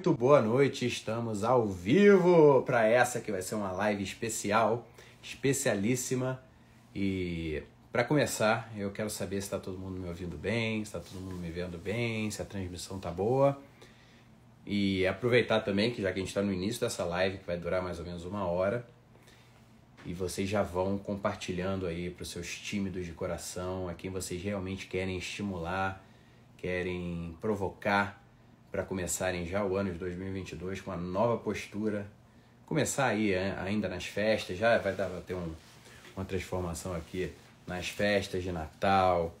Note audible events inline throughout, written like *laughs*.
Muito boa noite, estamos ao vivo para essa que vai ser uma live especial, especialíssima. E para começar, eu quero saber se está todo mundo me ouvindo bem, se está todo mundo me vendo bem, se a transmissão tá boa. E aproveitar também que já que a gente está no início dessa live, que vai durar mais ou menos uma hora, e vocês já vão compartilhando aí para os seus tímidos de coração, a quem vocês realmente querem estimular, querem provocar para começarem já o ano de 2022 com uma nova postura. Começar aí ainda nas festas, já vai dar ter um, uma transformação aqui nas festas de Natal,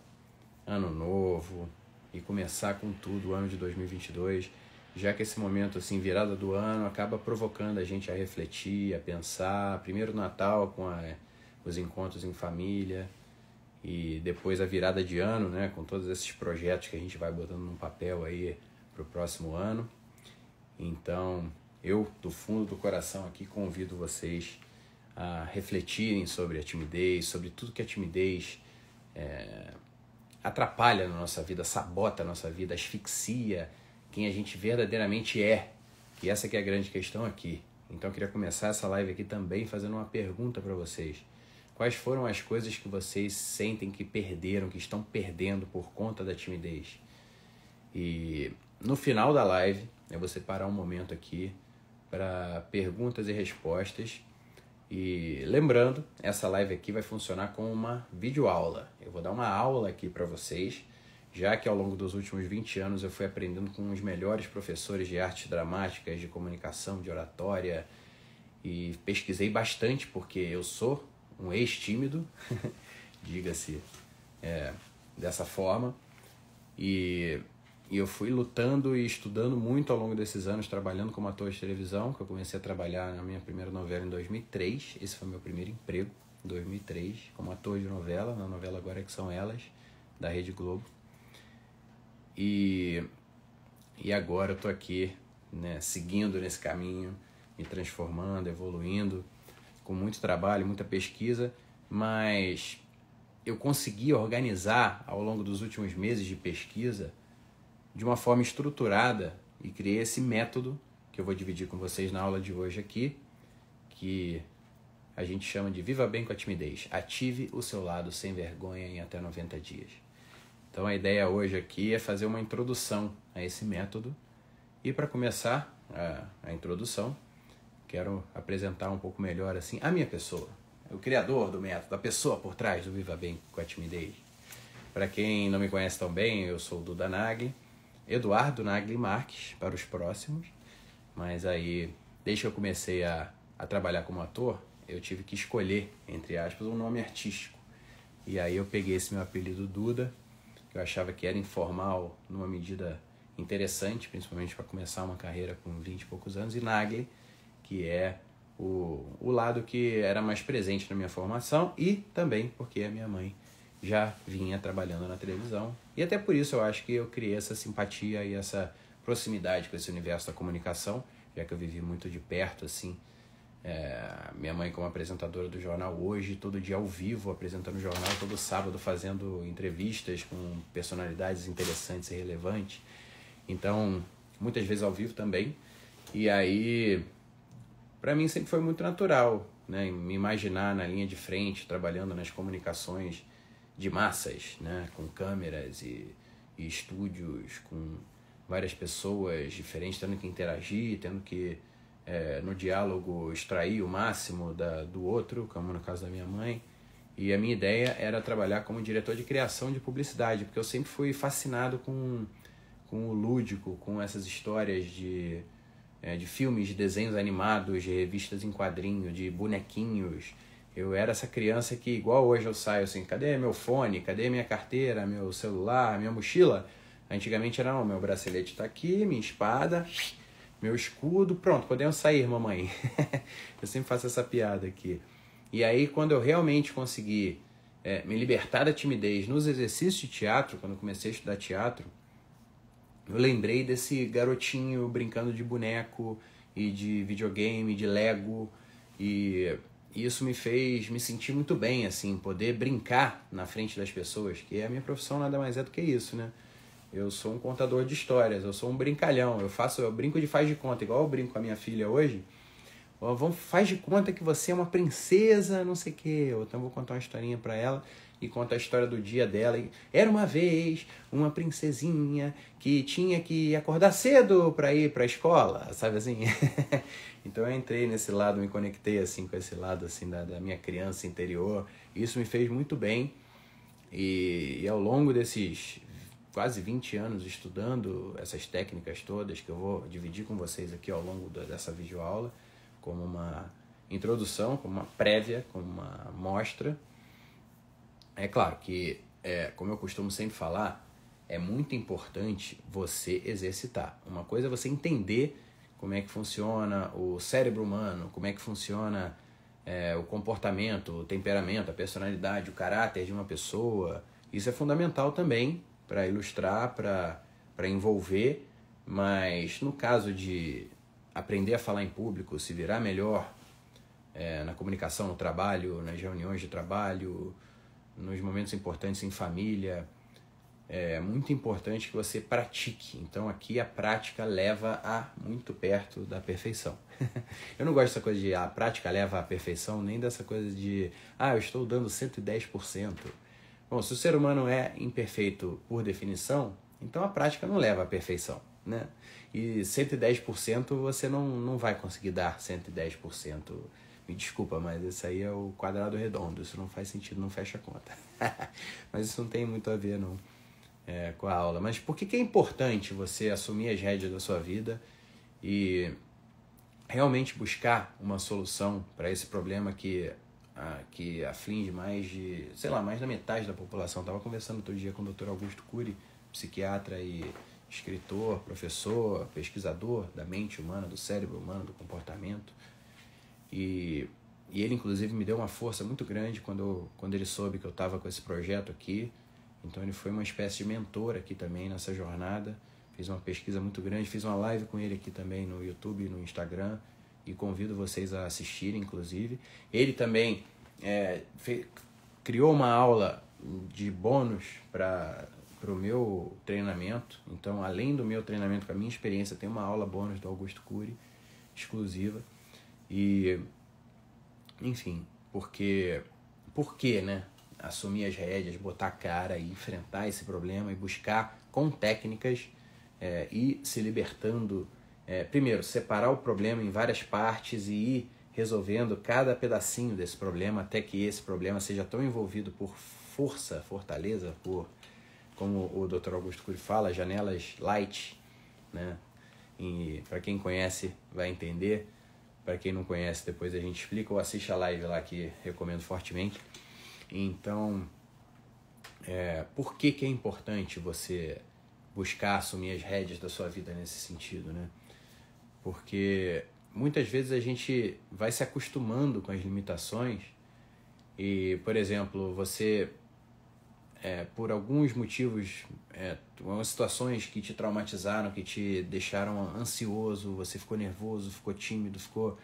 Ano Novo e começar com tudo o ano de 2022, já que esse momento assim virada do ano acaba provocando a gente a refletir, a pensar, primeiro Natal com a, os encontros em família e depois a virada de ano, né, com todos esses projetos que a gente vai botando num papel aí para o próximo ano. Então, eu, do fundo do coração aqui, convido vocês a refletirem sobre a timidez, sobre tudo que a timidez é, atrapalha na nossa vida, sabota a nossa vida, asfixia quem a gente verdadeiramente é. E essa que é a grande questão aqui. Então eu queria começar essa live aqui também fazendo uma pergunta para vocês. Quais foram as coisas que vocês sentem que perderam, que estão perdendo por conta da timidez? E no final da live, eu vou separar um momento aqui para perguntas e respostas. E lembrando, essa live aqui vai funcionar como uma videoaula. Eu vou dar uma aula aqui para vocês, já que ao longo dos últimos 20 anos eu fui aprendendo com os melhores professores de artes dramáticas, de comunicação, de oratória, e pesquisei bastante porque eu sou um ex-tímido, *laughs* diga-se é, dessa forma, e e eu fui lutando e estudando muito ao longo desses anos, trabalhando como ator de televisão, que eu comecei a trabalhar na minha primeira novela em 2003. Esse foi meu primeiro emprego, em 2003, como ator de novela, na novela Agora Que São Elas, da Rede Globo. E, e agora eu tô aqui, né, seguindo nesse caminho, me transformando, evoluindo, com muito trabalho, muita pesquisa, mas eu consegui organizar ao longo dos últimos meses de pesquisa de uma forma estruturada e criei esse método que eu vou dividir com vocês na aula de hoje aqui, que a gente chama de Viva Bem com a Timidez. Ative o seu lado sem vergonha em até 90 dias. Então a ideia hoje aqui é fazer uma introdução a esse método. E para começar a, a introdução, quero apresentar um pouco melhor assim a minha pessoa, o criador do método, a pessoa por trás do Viva Bem com a Timidez. Para quem não me conhece tão bem, eu sou o Duda Nagli, Eduardo Nagli Marques para os próximos. Mas aí, desde que eu comecei a, a trabalhar como ator, eu tive que escolher, entre aspas, um nome artístico. E aí eu peguei esse meu apelido Duda, que eu achava que era informal numa medida interessante, principalmente para começar uma carreira com 20 e poucos anos, e Nagli, que é o, o lado que era mais presente na minha formação e também porque a minha mãe já vinha trabalhando na televisão. E até por isso eu acho que eu criei essa simpatia e essa proximidade com esse universo da comunicação, já que eu vivi muito de perto, assim. É, minha mãe como apresentadora do jornal hoje, todo dia ao vivo apresentando o jornal, todo sábado fazendo entrevistas com personalidades interessantes e relevantes. Então, muitas vezes ao vivo também. E aí, para mim sempre foi muito natural, né, me imaginar na linha de frente, trabalhando nas comunicações de massas, né? com câmeras e, e estúdios, com várias pessoas diferentes tendo que interagir, tendo que, é, no diálogo, extrair o máximo da, do outro, como no caso da minha mãe. E a minha ideia era trabalhar como diretor de criação de publicidade, porque eu sempre fui fascinado com, com o lúdico, com essas histórias de, é, de filmes, de desenhos animados, de revistas em quadrinho, de bonequinhos eu era essa criança que, igual hoje eu saio assim, cadê meu fone, cadê minha carteira, meu celular, minha mochila? Antigamente era, não, meu bracelete está aqui, minha espada, meu escudo, pronto, podemos sair, mamãe. *laughs* eu sempre faço essa piada aqui. E aí, quando eu realmente consegui é, me libertar da timidez nos exercícios de teatro, quando eu comecei a estudar teatro, eu lembrei desse garotinho brincando de boneco e de videogame, de Lego, e e isso me fez me sentir muito bem, assim, poder brincar na frente das pessoas, que a minha profissão nada mais é do que isso, né? Eu sou um contador de histórias, eu sou um brincalhão. Eu faço, eu brinco de faz de conta, igual eu brinco com a minha filha hoje. Vamos, faz de conta que você é uma princesa, não sei o quê. Então eu vou contar uma historinha para ela e conta a história do dia dela. Era uma vez uma princesinha que tinha que acordar cedo para ir para a escola, sabe assim? *laughs* então eu entrei nesse lado, me conectei assim com esse lado assim da, da minha criança interior. Isso me fez muito bem. E, e ao longo desses quase 20 anos estudando essas técnicas todas que eu vou dividir com vocês aqui ao longo da, dessa videoaula, como uma introdução, como uma prévia, como uma mostra é claro que, é, como eu costumo sempre falar, é muito importante você exercitar. Uma coisa é você entender como é que funciona o cérebro humano, como é que funciona é, o comportamento, o temperamento, a personalidade, o caráter de uma pessoa. Isso é fundamental também para ilustrar, para envolver, mas no caso de aprender a falar em público, se virar melhor é, na comunicação no trabalho, nas reuniões de trabalho, nos momentos importantes em família. É muito importante que você pratique. Então aqui a prática leva a muito perto da perfeição. *laughs* eu não gosto dessa coisa de a prática leva à perfeição, nem dessa coisa de ah, eu estou dando 110%. Bom, se o ser humano é imperfeito por definição, então a prática não leva à perfeição, né? E 110% você não, não vai conseguir dar 110% me desculpa, mas isso aí é o quadrado redondo. Isso não faz sentido, não fecha a conta. *laughs* mas isso não tem muito a ver não, é, com a aula. Mas por que, que é importante você assumir as rédeas da sua vida e realmente buscar uma solução para esse problema que, a, que aflige mais de, sei lá, mais da metade da população. Estava conversando outro dia com o Dr. Augusto Cury, psiquiatra e escritor, professor, pesquisador da mente humana, do cérebro humano, do comportamento. E, e ele, inclusive, me deu uma força muito grande quando, quando ele soube que eu estava com esse projeto aqui. Então, ele foi uma espécie de mentor aqui também nessa jornada. Fiz uma pesquisa muito grande, fiz uma live com ele aqui também no YouTube, no Instagram. E convido vocês a assistirem, inclusive. Ele também é, fez, criou uma aula de bônus para o meu treinamento. Então, além do meu treinamento, com a minha experiência, tem uma aula bônus do Augusto Cury, exclusiva. E, enfim, porque, por que, né? Assumir as rédeas, botar a cara e enfrentar esse problema e buscar com técnicas é, ir se libertando. É, primeiro, separar o problema em várias partes e ir resolvendo cada pedacinho desse problema até que esse problema seja tão envolvido por força, fortaleza, por, como o Dr. Augusto Cury fala, janelas light, né? Para quem conhece vai entender para quem não conhece, depois a gente explica ou assiste a live lá que recomendo fortemente. Então, é, por que, que é importante você buscar assumir as rédeas da sua vida nesse sentido, né? Porque muitas vezes a gente vai se acostumando com as limitações e, por exemplo, você é, por alguns motivos, é, situações que te traumatizaram, que te deixaram ansioso, você ficou nervoso, ficou tímido, ficou,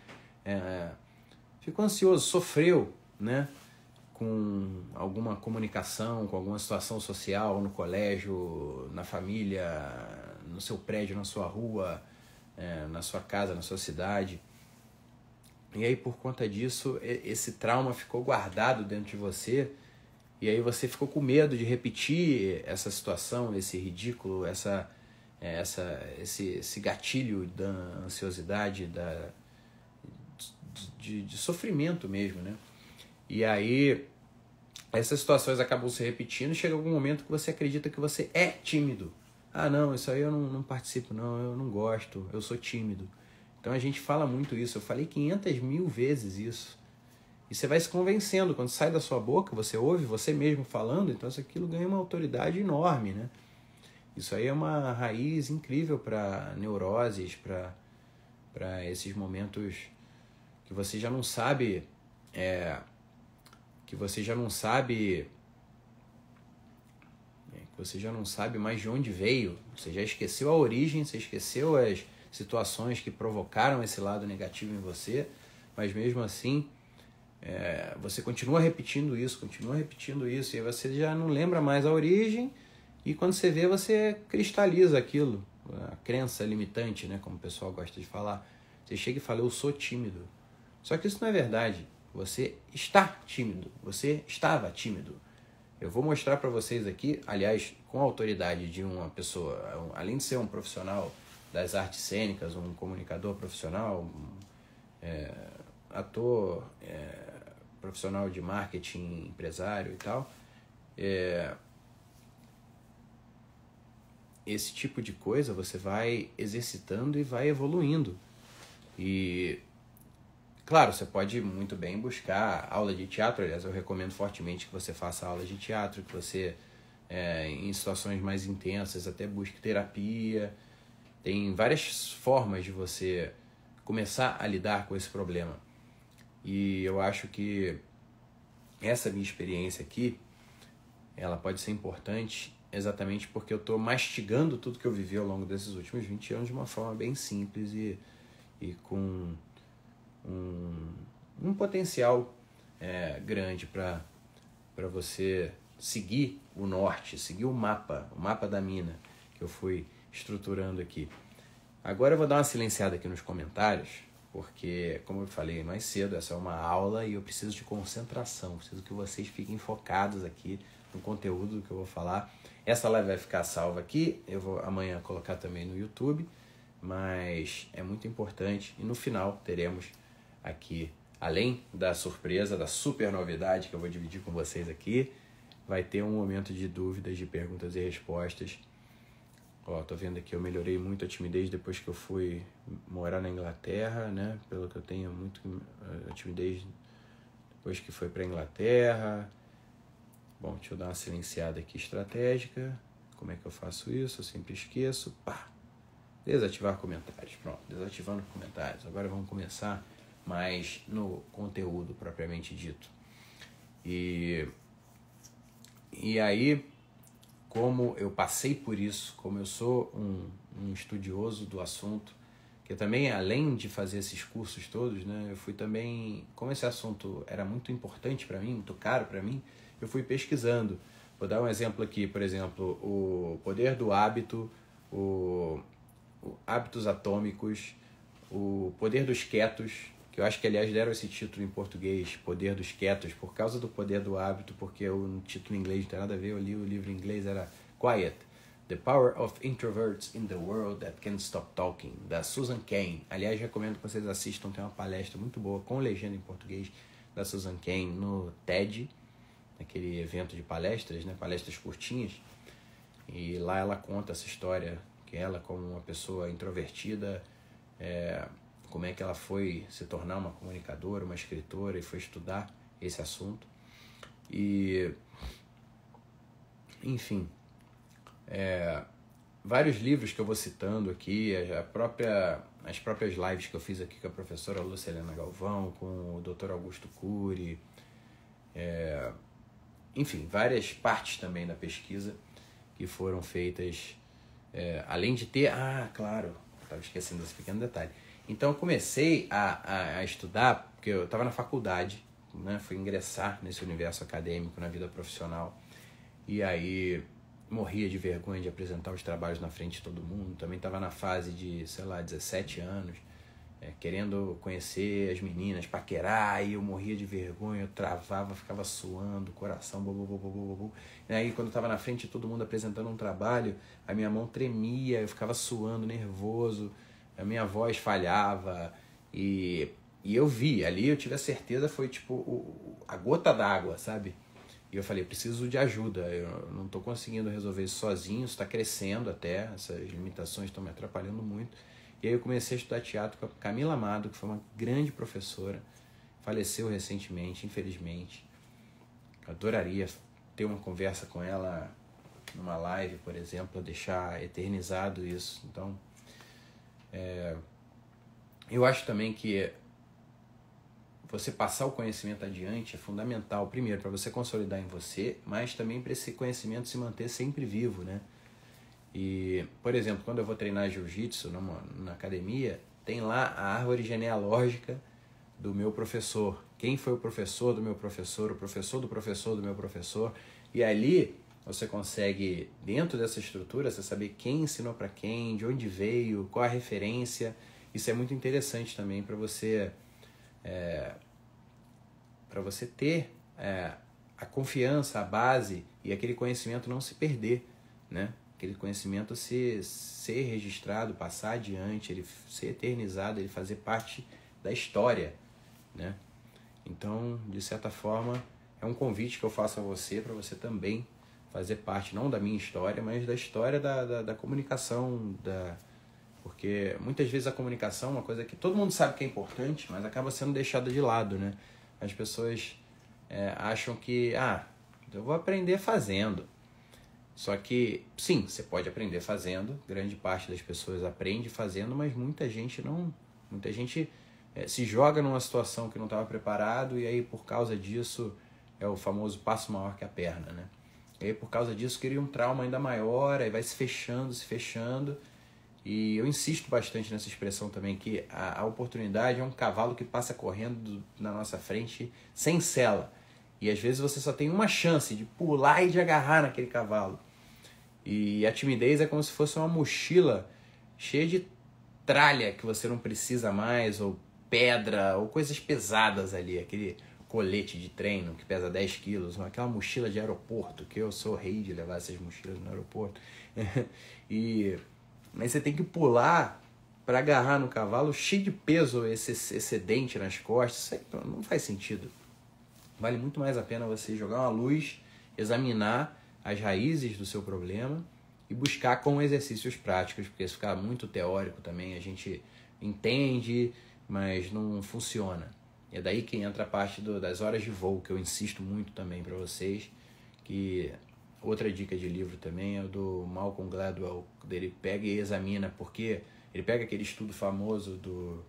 é, ficou ansioso, sofreu, né? Com alguma comunicação, com alguma situação social, no colégio, na família, no seu prédio, na sua rua, é, na sua casa, na sua cidade. E aí, por conta disso, esse trauma ficou guardado dentro de você e aí você ficou com medo de repetir essa situação, esse ridículo, essa, é, essa, esse, esse gatilho da ansiosidade, da, de, de sofrimento mesmo, né? E aí essas situações acabam se repetindo e chega algum momento que você acredita que você é tímido. Ah, não, isso aí eu não, não participo, não, eu não gosto, eu sou tímido. Então a gente fala muito isso. Eu falei 500 mil vezes isso. E você vai se convencendo. Quando sai da sua boca, você ouve você mesmo falando, então isso aquilo ganha uma autoridade enorme, né? Isso aí é uma raiz incrível para neuroses, para esses momentos que você já não sabe. É, que você já não sabe. É, que você já não sabe mais de onde veio. Você já esqueceu a origem, você esqueceu as situações que provocaram esse lado negativo em você, mas mesmo assim é, você continua repetindo isso, continua repetindo isso, e você já não lembra mais a origem, E quando você vê, você cristaliza aquilo, a crença limitante, né, como o pessoal gosta de falar. Você chega e fala, eu sou tímido. Só que isso não é verdade. Você está tímido. Você estava tímido. Eu vou mostrar para vocês aqui, aliás, com a autoridade de uma pessoa, além de ser um profissional das artes cênicas, um comunicador profissional, um é, ator, é, profissional de marketing, empresário e tal, é, esse tipo de coisa você vai exercitando e vai evoluindo. E claro, você pode muito bem buscar aula de teatro, aliás, eu recomendo fortemente que você faça aula de teatro, que você é, em situações mais intensas até busque terapia. Tem várias formas de você começar a lidar com esse problema. E eu acho que essa minha experiência aqui, ela pode ser importante exatamente porque eu estou mastigando tudo que eu vivi ao longo desses últimos 20 anos de uma forma bem simples e, e com um, um potencial é, grande para você seguir o norte, seguir o mapa, o mapa da mina que eu fui estruturando aqui. Agora eu vou dar uma silenciada aqui nos comentários, porque, como eu falei mais cedo, essa é uma aula e eu preciso de concentração, preciso que vocês fiquem focados aqui no conteúdo que eu vou falar. Essa live vai ficar salva aqui, eu vou amanhã colocar também no YouTube, mas é muito importante e no final teremos aqui, além da surpresa, da super novidade que eu vou dividir com vocês aqui, vai ter um momento de dúvidas, de perguntas e respostas Ó, tô vendo aqui, eu melhorei muito a timidez depois que eu fui morar na Inglaterra, né? Pelo que eu tenho muito a timidez depois que foi para Inglaterra. Bom, deixa eu dar uma silenciada aqui estratégica. Como é que eu faço isso? Eu sempre esqueço. Pá. Desativar comentários. Pronto, desativando comentários. Agora vamos começar mais no conteúdo propriamente dito. E e aí como eu passei por isso, como eu sou um, um estudioso do assunto, que também, além de fazer esses cursos todos, né, eu fui também, como esse assunto era muito importante para mim, muito caro para mim, eu fui pesquisando. Vou dar um exemplo aqui, por exemplo, o poder do hábito, o, o hábitos atômicos, o poder dos quietos, que eu acho que aliás deram esse título em português, Poder dos Quietos, por causa do poder do hábito, porque o título em inglês não tem nada a ver, eu li o livro em inglês, era Quiet, The Power of Introverts in the World That Can't Stop Talking, da Susan Cain. Aliás, recomendo que vocês assistam, tem uma palestra muito boa com legenda em português da Susan Cain no TED, naquele evento de palestras, né, palestras curtinhas. E lá ela conta essa história, que ela como uma pessoa introvertida, é, como é que ela foi se tornar uma comunicadora, uma escritora e foi estudar esse assunto. E, enfim, é, vários livros que eu vou citando aqui, a própria, as próprias lives que eu fiz aqui com a professora Lucilena Galvão, com o Dr. Augusto Cury, é, enfim, várias partes também da pesquisa que foram feitas, é, além de ter, ah, claro, estava esquecendo desse pequeno detalhe, então eu comecei a, a, a estudar, porque eu estava na faculdade, né? fui ingressar nesse universo acadêmico, na vida profissional. E aí morria de vergonha de apresentar os trabalhos na frente de todo mundo. Também estava na fase de, sei lá, 17 anos, é, querendo conhecer as meninas, paquerar, e eu morria de vergonha, eu travava, ficava suando, coração, bu, bu, bu, bu. E aí quando estava na frente de todo mundo apresentando um trabalho, a minha mão tremia, eu ficava suando, nervoso a minha voz falhava e, e eu vi, ali eu tive a certeza, foi tipo o, a gota d'água, sabe? E eu falei, preciso de ajuda, eu não estou conseguindo resolver isso sozinho, está crescendo até, essas limitações estão me atrapalhando muito. E aí eu comecei a estudar teatro com a Camila Amado, que foi uma grande professora, faleceu recentemente, infelizmente. Eu adoraria ter uma conversa com ela numa live, por exemplo, deixar eternizado isso. Então, é, eu acho também que você passar o conhecimento adiante é fundamental, primeiro, para você consolidar em você, mas também para esse conhecimento se manter sempre vivo, né? E, por exemplo, quando eu vou treinar jiu-jitsu na academia, tem lá a árvore genealógica do meu professor. Quem foi o professor do meu professor, o professor do professor do meu professor. E ali você consegue, dentro dessa estrutura, você saber quem ensinou para quem, de onde veio, qual a referência. Isso é muito interessante também para você é, para você ter é, a confiança, a base e aquele conhecimento não se perder, né? Aquele conhecimento ser, ser registrado, passar adiante, ele ser eternizado, ele fazer parte da história, né? Então, de certa forma, é um convite que eu faço a você para você também fazer parte não da minha história, mas da história da, da, da, comunicação, da porque muitas vezes a comunicação é uma coisa que todo mundo sabe que é importante, mas acaba sendo deixada de lado, né? As pessoas é, acham que, ah, eu vou aprender fazendo. Só que, sim, você pode aprender fazendo, grande parte das pessoas aprende fazendo, mas muita gente não. Muita gente é, se joga numa situação que não estava preparado e aí por causa disso é o famoso passo maior que a perna, né? E aí, por causa disso, cria um trauma ainda maior, aí vai se fechando, se fechando. E eu insisto bastante nessa expressão também, que a, a oportunidade é um cavalo que passa correndo na nossa frente sem sela. E às vezes você só tem uma chance de pular e de agarrar naquele cavalo. E a timidez é como se fosse uma mochila cheia de tralha que você não precisa mais, ou pedra, ou coisas pesadas ali. Aquele colete de treino que pesa 10 quilos, aquela mochila de aeroporto, que eu sou rei de levar essas mochilas no aeroporto. *laughs* e mas você tem que pular para agarrar no cavalo cheio de peso, esse excedente nas costas, não faz sentido. Vale muito mais a pena você jogar uma luz, examinar as raízes do seu problema e buscar com exercícios práticos, porque se ficar muito teórico também a gente entende, mas não funciona. É daí que entra a parte do, das horas de voo, que eu insisto muito também para vocês, que outra dica de livro também é do Malcolm Gladwell, ele pega e examina, porque ele pega aquele estudo famoso do,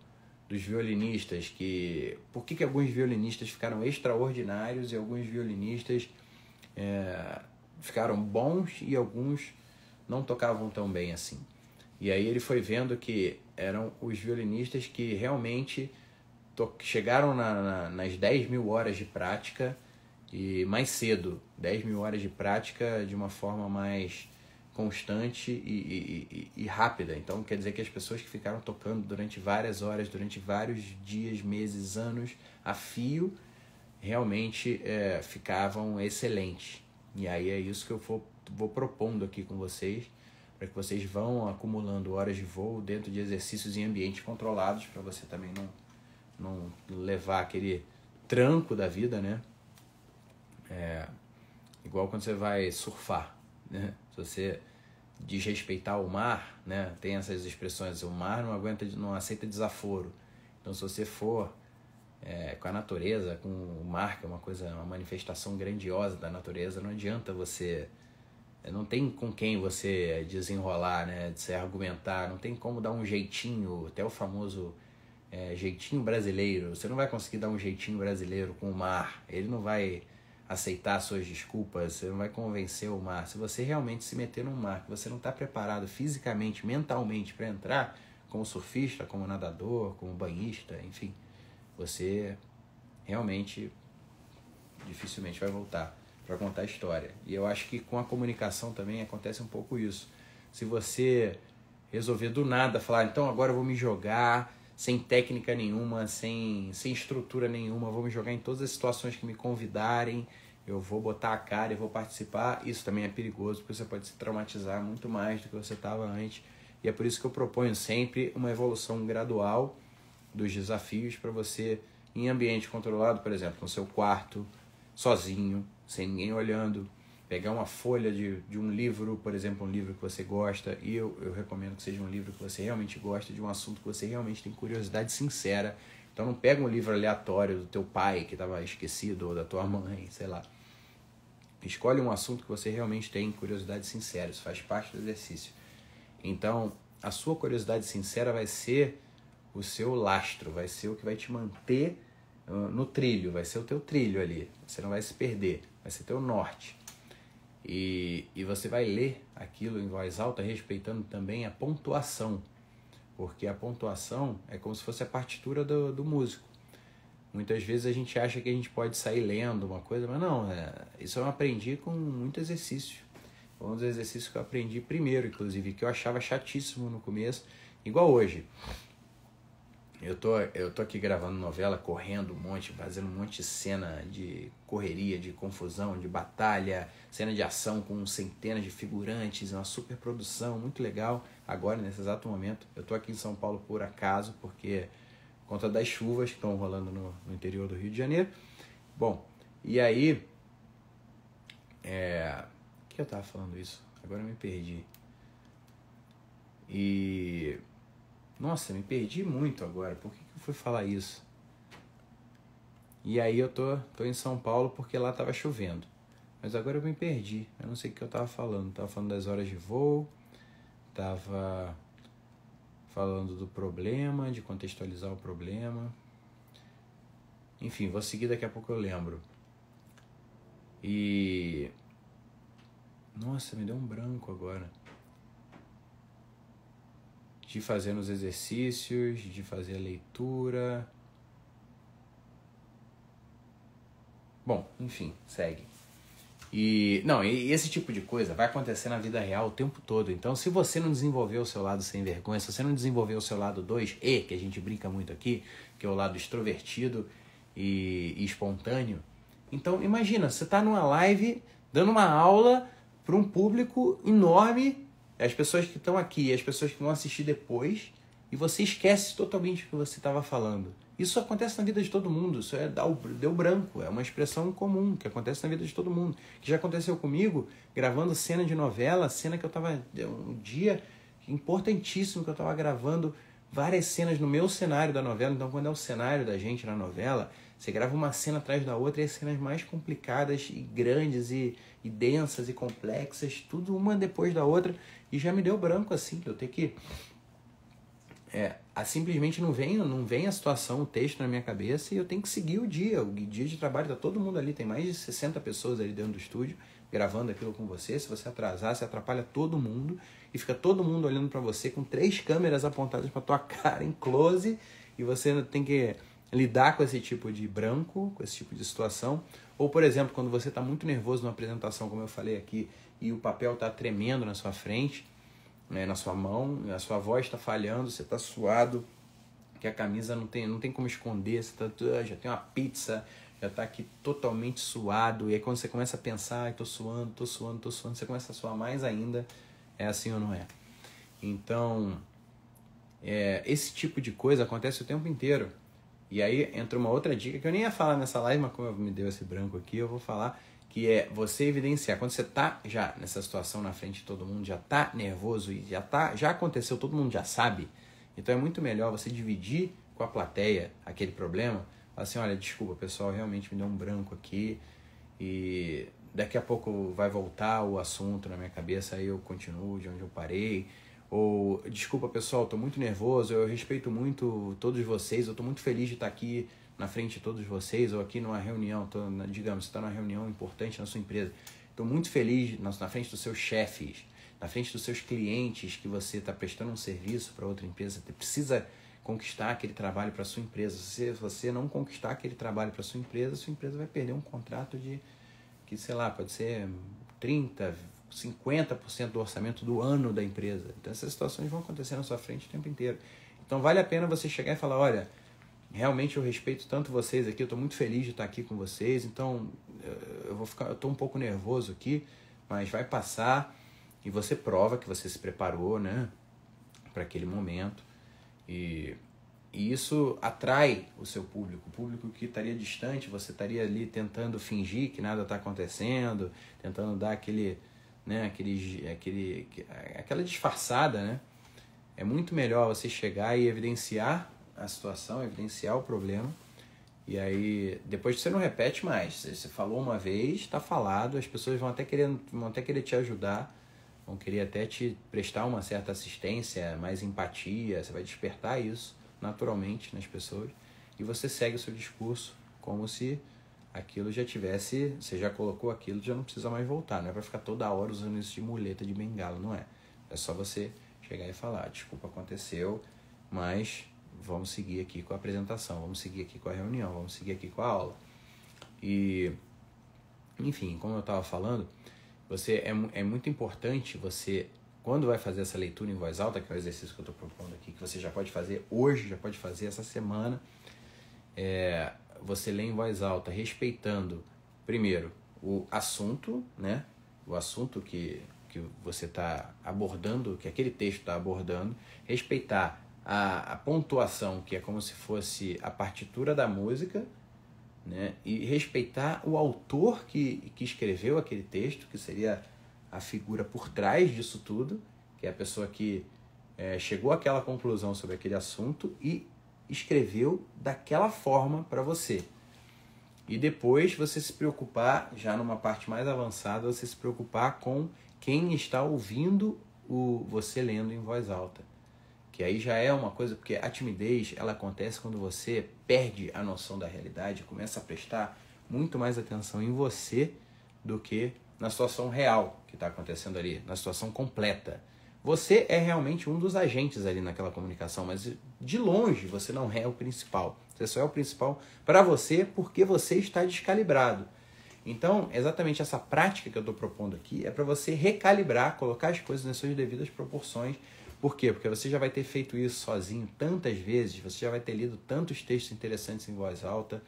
dos violinistas, que por que, que alguns violinistas ficaram extraordinários e alguns violinistas é, ficaram bons e alguns não tocavam tão bem assim. E aí ele foi vendo que eram os violinistas que realmente chegaram na, na, nas 10 mil horas de prática e mais cedo, 10 mil horas de prática de uma forma mais constante e, e, e, rápida. Então quer dizer que as pessoas que ficaram tocando durante várias horas, durante vários dias, meses, anos a fio, realmente é, ficavam excelentes. E aí é isso que eu vou, vou propondo aqui com vocês, para que vocês vão acumulando horas de voo dentro de exercícios em ambientes controlados, para você também não não levar aquele tranco da vida, né? É, igual quando você vai surfar, né? Se você desrespeitar o mar, né? Tem essas expressões, o mar não aguenta, não aceita desaforo. Então se você for é, com a natureza, com o mar, que é uma coisa, uma manifestação grandiosa da natureza, não adianta você não tem com quem você desenrolar, né, de se argumentar, não tem como dar um jeitinho, até o famoso é, jeitinho brasileiro. Você não vai conseguir dar um jeitinho brasileiro com o mar. Ele não vai aceitar suas desculpas, você não vai convencer o mar. Se você realmente se meter no mar, que você não está preparado fisicamente, mentalmente para entrar, como surfista, como nadador, como banhista, enfim, você realmente dificilmente vai voltar para contar a história. E eu acho que com a comunicação também acontece um pouco isso. Se você resolver do nada falar, então agora eu vou me jogar sem técnica nenhuma, sem, sem estrutura nenhuma, vou me jogar em todas as situações que me convidarem, eu vou botar a cara e vou participar. Isso também é perigoso, porque você pode se traumatizar muito mais do que você estava antes. E é por isso que eu proponho sempre uma evolução gradual dos desafios para você, em ambiente controlado, por exemplo, no seu quarto, sozinho, sem ninguém olhando, pegar uma folha de, de um livro, por exemplo, um livro que você gosta, e eu, eu recomendo que seja um livro que você realmente gosta, de um assunto que você realmente tem curiosidade sincera. Então não pega um livro aleatório do teu pai que estava esquecido, ou da tua mãe, sei lá. Escolhe um assunto que você realmente tem curiosidade sincera, isso faz parte do exercício. Então, a sua curiosidade sincera vai ser o seu lastro, vai ser o que vai te manter uh, no trilho, vai ser o teu trilho ali. Você não vai se perder, vai ser teu norte. E, e você vai ler aquilo em voz alta, respeitando também a pontuação, porque a pontuação é como se fosse a partitura do, do músico. Muitas vezes a gente acha que a gente pode sair lendo uma coisa, mas não, é, isso eu aprendi com muito exercício. Foi um dos exercícios que eu aprendi primeiro, inclusive, que eu achava chatíssimo no começo, igual hoje. Eu tô, eu tô aqui gravando novela, correndo um monte, fazendo um monte de cena de correria, de confusão, de batalha, cena de ação com centenas de figurantes, uma super produção, muito legal. Agora, nesse exato momento, eu tô aqui em São Paulo por acaso, porque por conta das chuvas que estão rolando no, no interior do Rio de Janeiro. Bom, e aí. É. Que eu tava falando isso? Agora eu me perdi. E. Nossa, me perdi muito agora. Por que, que eu fui falar isso? E aí eu tô, tô em São Paulo porque lá tava chovendo. Mas agora eu me perdi. Eu não sei o que eu tava falando. Tava falando das horas de voo. Tava falando do problema, de contextualizar o problema. Enfim, vou seguir daqui a pouco eu lembro. E. Nossa, me deu um branco agora. De fazer nos exercícios, de fazer a leitura. Bom, enfim, segue. E não, e esse tipo de coisa vai acontecer na vida real o tempo todo. Então, se você não desenvolver o seu lado sem vergonha, se você não desenvolver o seu lado 2E, que a gente brinca muito aqui, que é o lado extrovertido e, e espontâneo, então imagina, você está numa live dando uma aula para um público enorme, as pessoas que estão aqui, as pessoas que vão assistir depois, e você esquece totalmente o que você estava falando. Isso acontece na vida de todo mundo, isso é deu branco, é uma expressão comum que acontece na vida de todo mundo. Que já aconteceu comigo, gravando cena de novela, cena que eu estava um dia importantíssimo que eu estava gravando várias cenas no meu cenário da novela. Então, quando é o cenário da gente na novela, você grava uma cena atrás da outra e as cenas mais complicadas e grandes e, e densas e complexas, tudo uma depois da outra. E já me deu branco assim, eu tenho que é, simplesmente não vem, não vem a situação, o texto na minha cabeça e eu tenho que seguir o dia. O dia de trabalho, tá todo mundo ali, tem mais de 60 pessoas ali dentro do estúdio gravando aquilo com você. Se você atrasar, você atrapalha todo mundo e fica todo mundo olhando para você com três câmeras apontadas para tua *laughs* cara em close e você tem que lidar com esse tipo de branco, com esse tipo de situação. Ou, por exemplo, quando você está muito nervoso numa apresentação, como eu falei aqui, e o papel está tremendo na sua frente, né, na sua mão, a sua voz está falhando, você está suado, que a camisa não tem, não tem como esconder, você tá, ah, já tem uma pizza, já está aqui totalmente suado, e aí quando você começa a pensar, estou suando, estou suando, estou suando, você começa a suar mais ainda, é assim ou não é? Então, é, esse tipo de coisa acontece o tempo inteiro. E aí entra uma outra dica que eu nem ia falar nessa live, mas como me deu esse branco aqui, eu vou falar que é você evidenciar quando você tá já nessa situação na frente de todo mundo, já tá nervoso e já tá, já aconteceu, todo mundo já sabe. Então é muito melhor você dividir com a plateia aquele problema, falar assim, olha, desculpa, pessoal, realmente me deu um branco aqui e daqui a pouco vai voltar o assunto na minha cabeça, aí eu continuo de onde eu parei. Ou, desculpa pessoal, estou muito nervoso, eu respeito muito todos vocês, eu estou muito feliz de estar aqui na frente de todos vocês, ou aqui numa reunião, tô, digamos, você está numa reunião importante na sua empresa. Estou muito feliz na, na frente dos seus chefes, na frente dos seus clientes que você está prestando um serviço para outra empresa. Você precisa conquistar aquele trabalho para sua empresa. Se você não conquistar aquele trabalho para sua empresa, sua empresa vai perder um contrato de que, sei lá, pode ser 30, 50% do orçamento do ano da empresa. Então essas situações vão acontecer na sua frente o tempo inteiro. Então vale a pena você chegar e falar, olha, realmente eu respeito tanto vocês aqui, eu estou muito feliz de estar aqui com vocês, então eu vou ficar, eu estou um pouco nervoso aqui, mas vai passar e você prova que você se preparou, né, para aquele momento e, e isso atrai o seu público, o público que estaria distante, você estaria ali tentando fingir que nada está acontecendo, tentando dar aquele, né, aquele, aquele, aquela disfarçada, né? É muito melhor você chegar e evidenciar a situação, evidenciar o problema. E aí, depois você não repete mais. Você falou uma vez, está falado, as pessoas vão até, querer, vão até querer te ajudar, vão querer até te prestar uma certa assistência, mais empatia, você vai despertar isso naturalmente nas pessoas. E você segue o seu discurso como se aquilo já tivesse, você já colocou aquilo, já não precisa mais voltar. Não é para ficar toda hora usando isso de muleta de bengala, não é. É só você chegar e falar: desculpa, aconteceu, mas vamos seguir aqui com a apresentação, vamos seguir aqui com a reunião, vamos seguir aqui com a aula. E, enfim, como eu estava falando, você é, é muito importante você quando vai fazer essa leitura em voz alta, que é o exercício que eu estou propondo aqui, que você já pode fazer hoje, já pode fazer essa semana, é, você lê em voz alta, respeitando, primeiro, o assunto, né? O assunto que, que você está abordando, que aquele texto está abordando, respeitar a, a pontuação, que é como se fosse a partitura da música, né? E respeitar o autor que, que escreveu aquele texto, que seria a figura por trás disso tudo, que é a pessoa que é, chegou àquela conclusão sobre aquele assunto e escreveu daquela forma para você. E depois você se preocupar, já numa parte mais avançada, você se preocupar com quem está ouvindo o você lendo em voz alta. Que aí já é uma coisa, porque a timidez ela acontece quando você perde a noção da realidade, começa a prestar muito mais atenção em você do que na situação real que está acontecendo ali, na situação completa. Você é realmente um dos agentes ali naquela comunicação, mas de longe você não é o principal. Você só é o principal para você porque você está descalibrado. Então, exatamente essa prática que eu estou propondo aqui é para você recalibrar, colocar as coisas nas suas devidas proporções. Por quê? Porque você já vai ter feito isso sozinho tantas vezes, você já vai ter lido tantos textos interessantes em voz alta,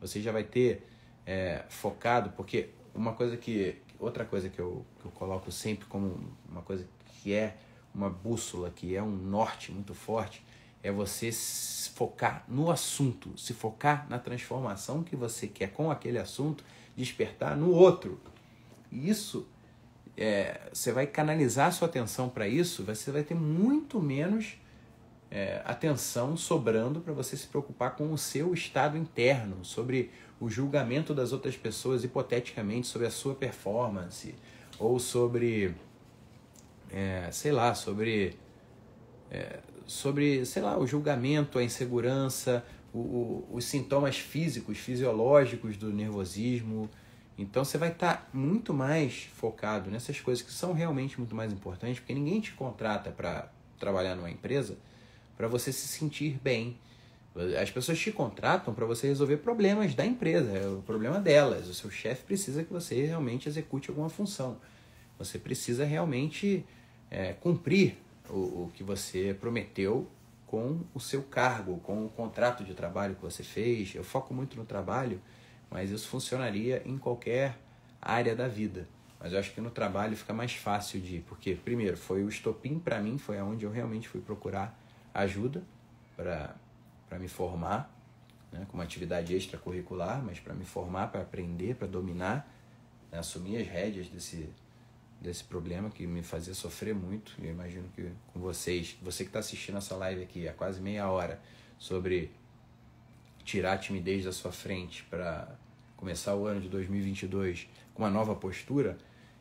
você já vai ter é, focado, porque uma coisa que. Outra coisa que eu, que eu coloco sempre como uma coisa que é uma bússola, que é um norte muito forte, é você se focar no assunto, se focar na transformação que você quer com aquele assunto, despertar no outro. E isso, é, você vai canalizar sua atenção para isso, você vai ter muito menos é, atenção sobrando para você se preocupar com o seu estado interno, sobre o julgamento das outras pessoas, hipoteticamente, sobre a sua performance, ou sobre, é, sei lá, sobre é, sobre, sei lá, o julgamento, a insegurança, o, o, os sintomas físicos, fisiológicos do nervosismo. Então você vai estar tá muito mais focado nessas coisas que são realmente muito mais importantes, porque ninguém te contrata para trabalhar numa empresa para você se sentir bem. As pessoas te contratam para você resolver problemas da empresa, é o problema delas. O seu chefe precisa que você realmente execute alguma função. Você precisa realmente é, cumprir o, o que você prometeu com o seu cargo, com o contrato de trabalho que você fez. Eu foco muito no trabalho, mas isso funcionaria em qualquer área da vida. Mas eu acho que no trabalho fica mais fácil de, porque primeiro foi o estopim para mim, foi aonde eu realmente fui procurar ajuda para para me formar, né, com uma atividade extracurricular, mas para me formar, para aprender, para dominar, né, assumir as rédeas desse desse problema que me fazia sofrer muito. Eu imagino que com vocês, você que está assistindo essa live aqui há quase meia hora sobre tirar a timidez da sua frente para começar o ano de 2022 com uma nova postura,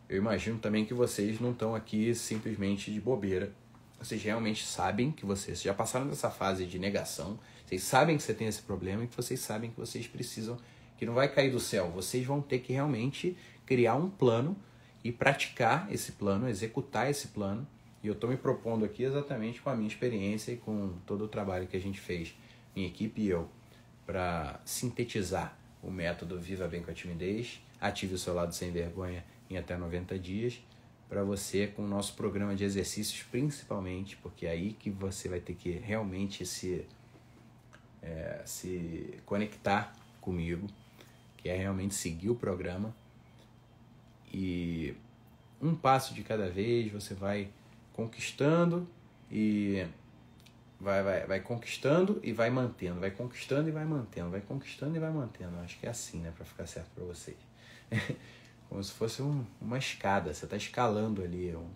eu imagino também que vocês não estão aqui simplesmente de bobeira. Vocês realmente sabem que vocês já passaram dessa fase de negação, vocês sabem que você tem esse problema e que vocês sabem que vocês precisam, que não vai cair do céu. Vocês vão ter que realmente criar um plano e praticar esse plano, executar esse plano. E eu estou me propondo aqui exatamente com a minha experiência e com todo o trabalho que a gente fez, minha equipe e eu, para sintetizar o método Viva Bem com a Timidez, ative o seu lado sem vergonha em até 90 dias, para você com o nosso programa de exercícios, principalmente, porque é aí que você vai ter que realmente se, é, se conectar comigo, que é realmente seguir o programa. E um passo de cada vez você vai conquistando e vai, vai, vai conquistando e vai mantendo, vai conquistando e vai mantendo, vai conquistando e vai mantendo. Acho que é assim, né, para ficar certo para vocês. *laughs* Como se fosse um, uma escada, você está escalando ali um,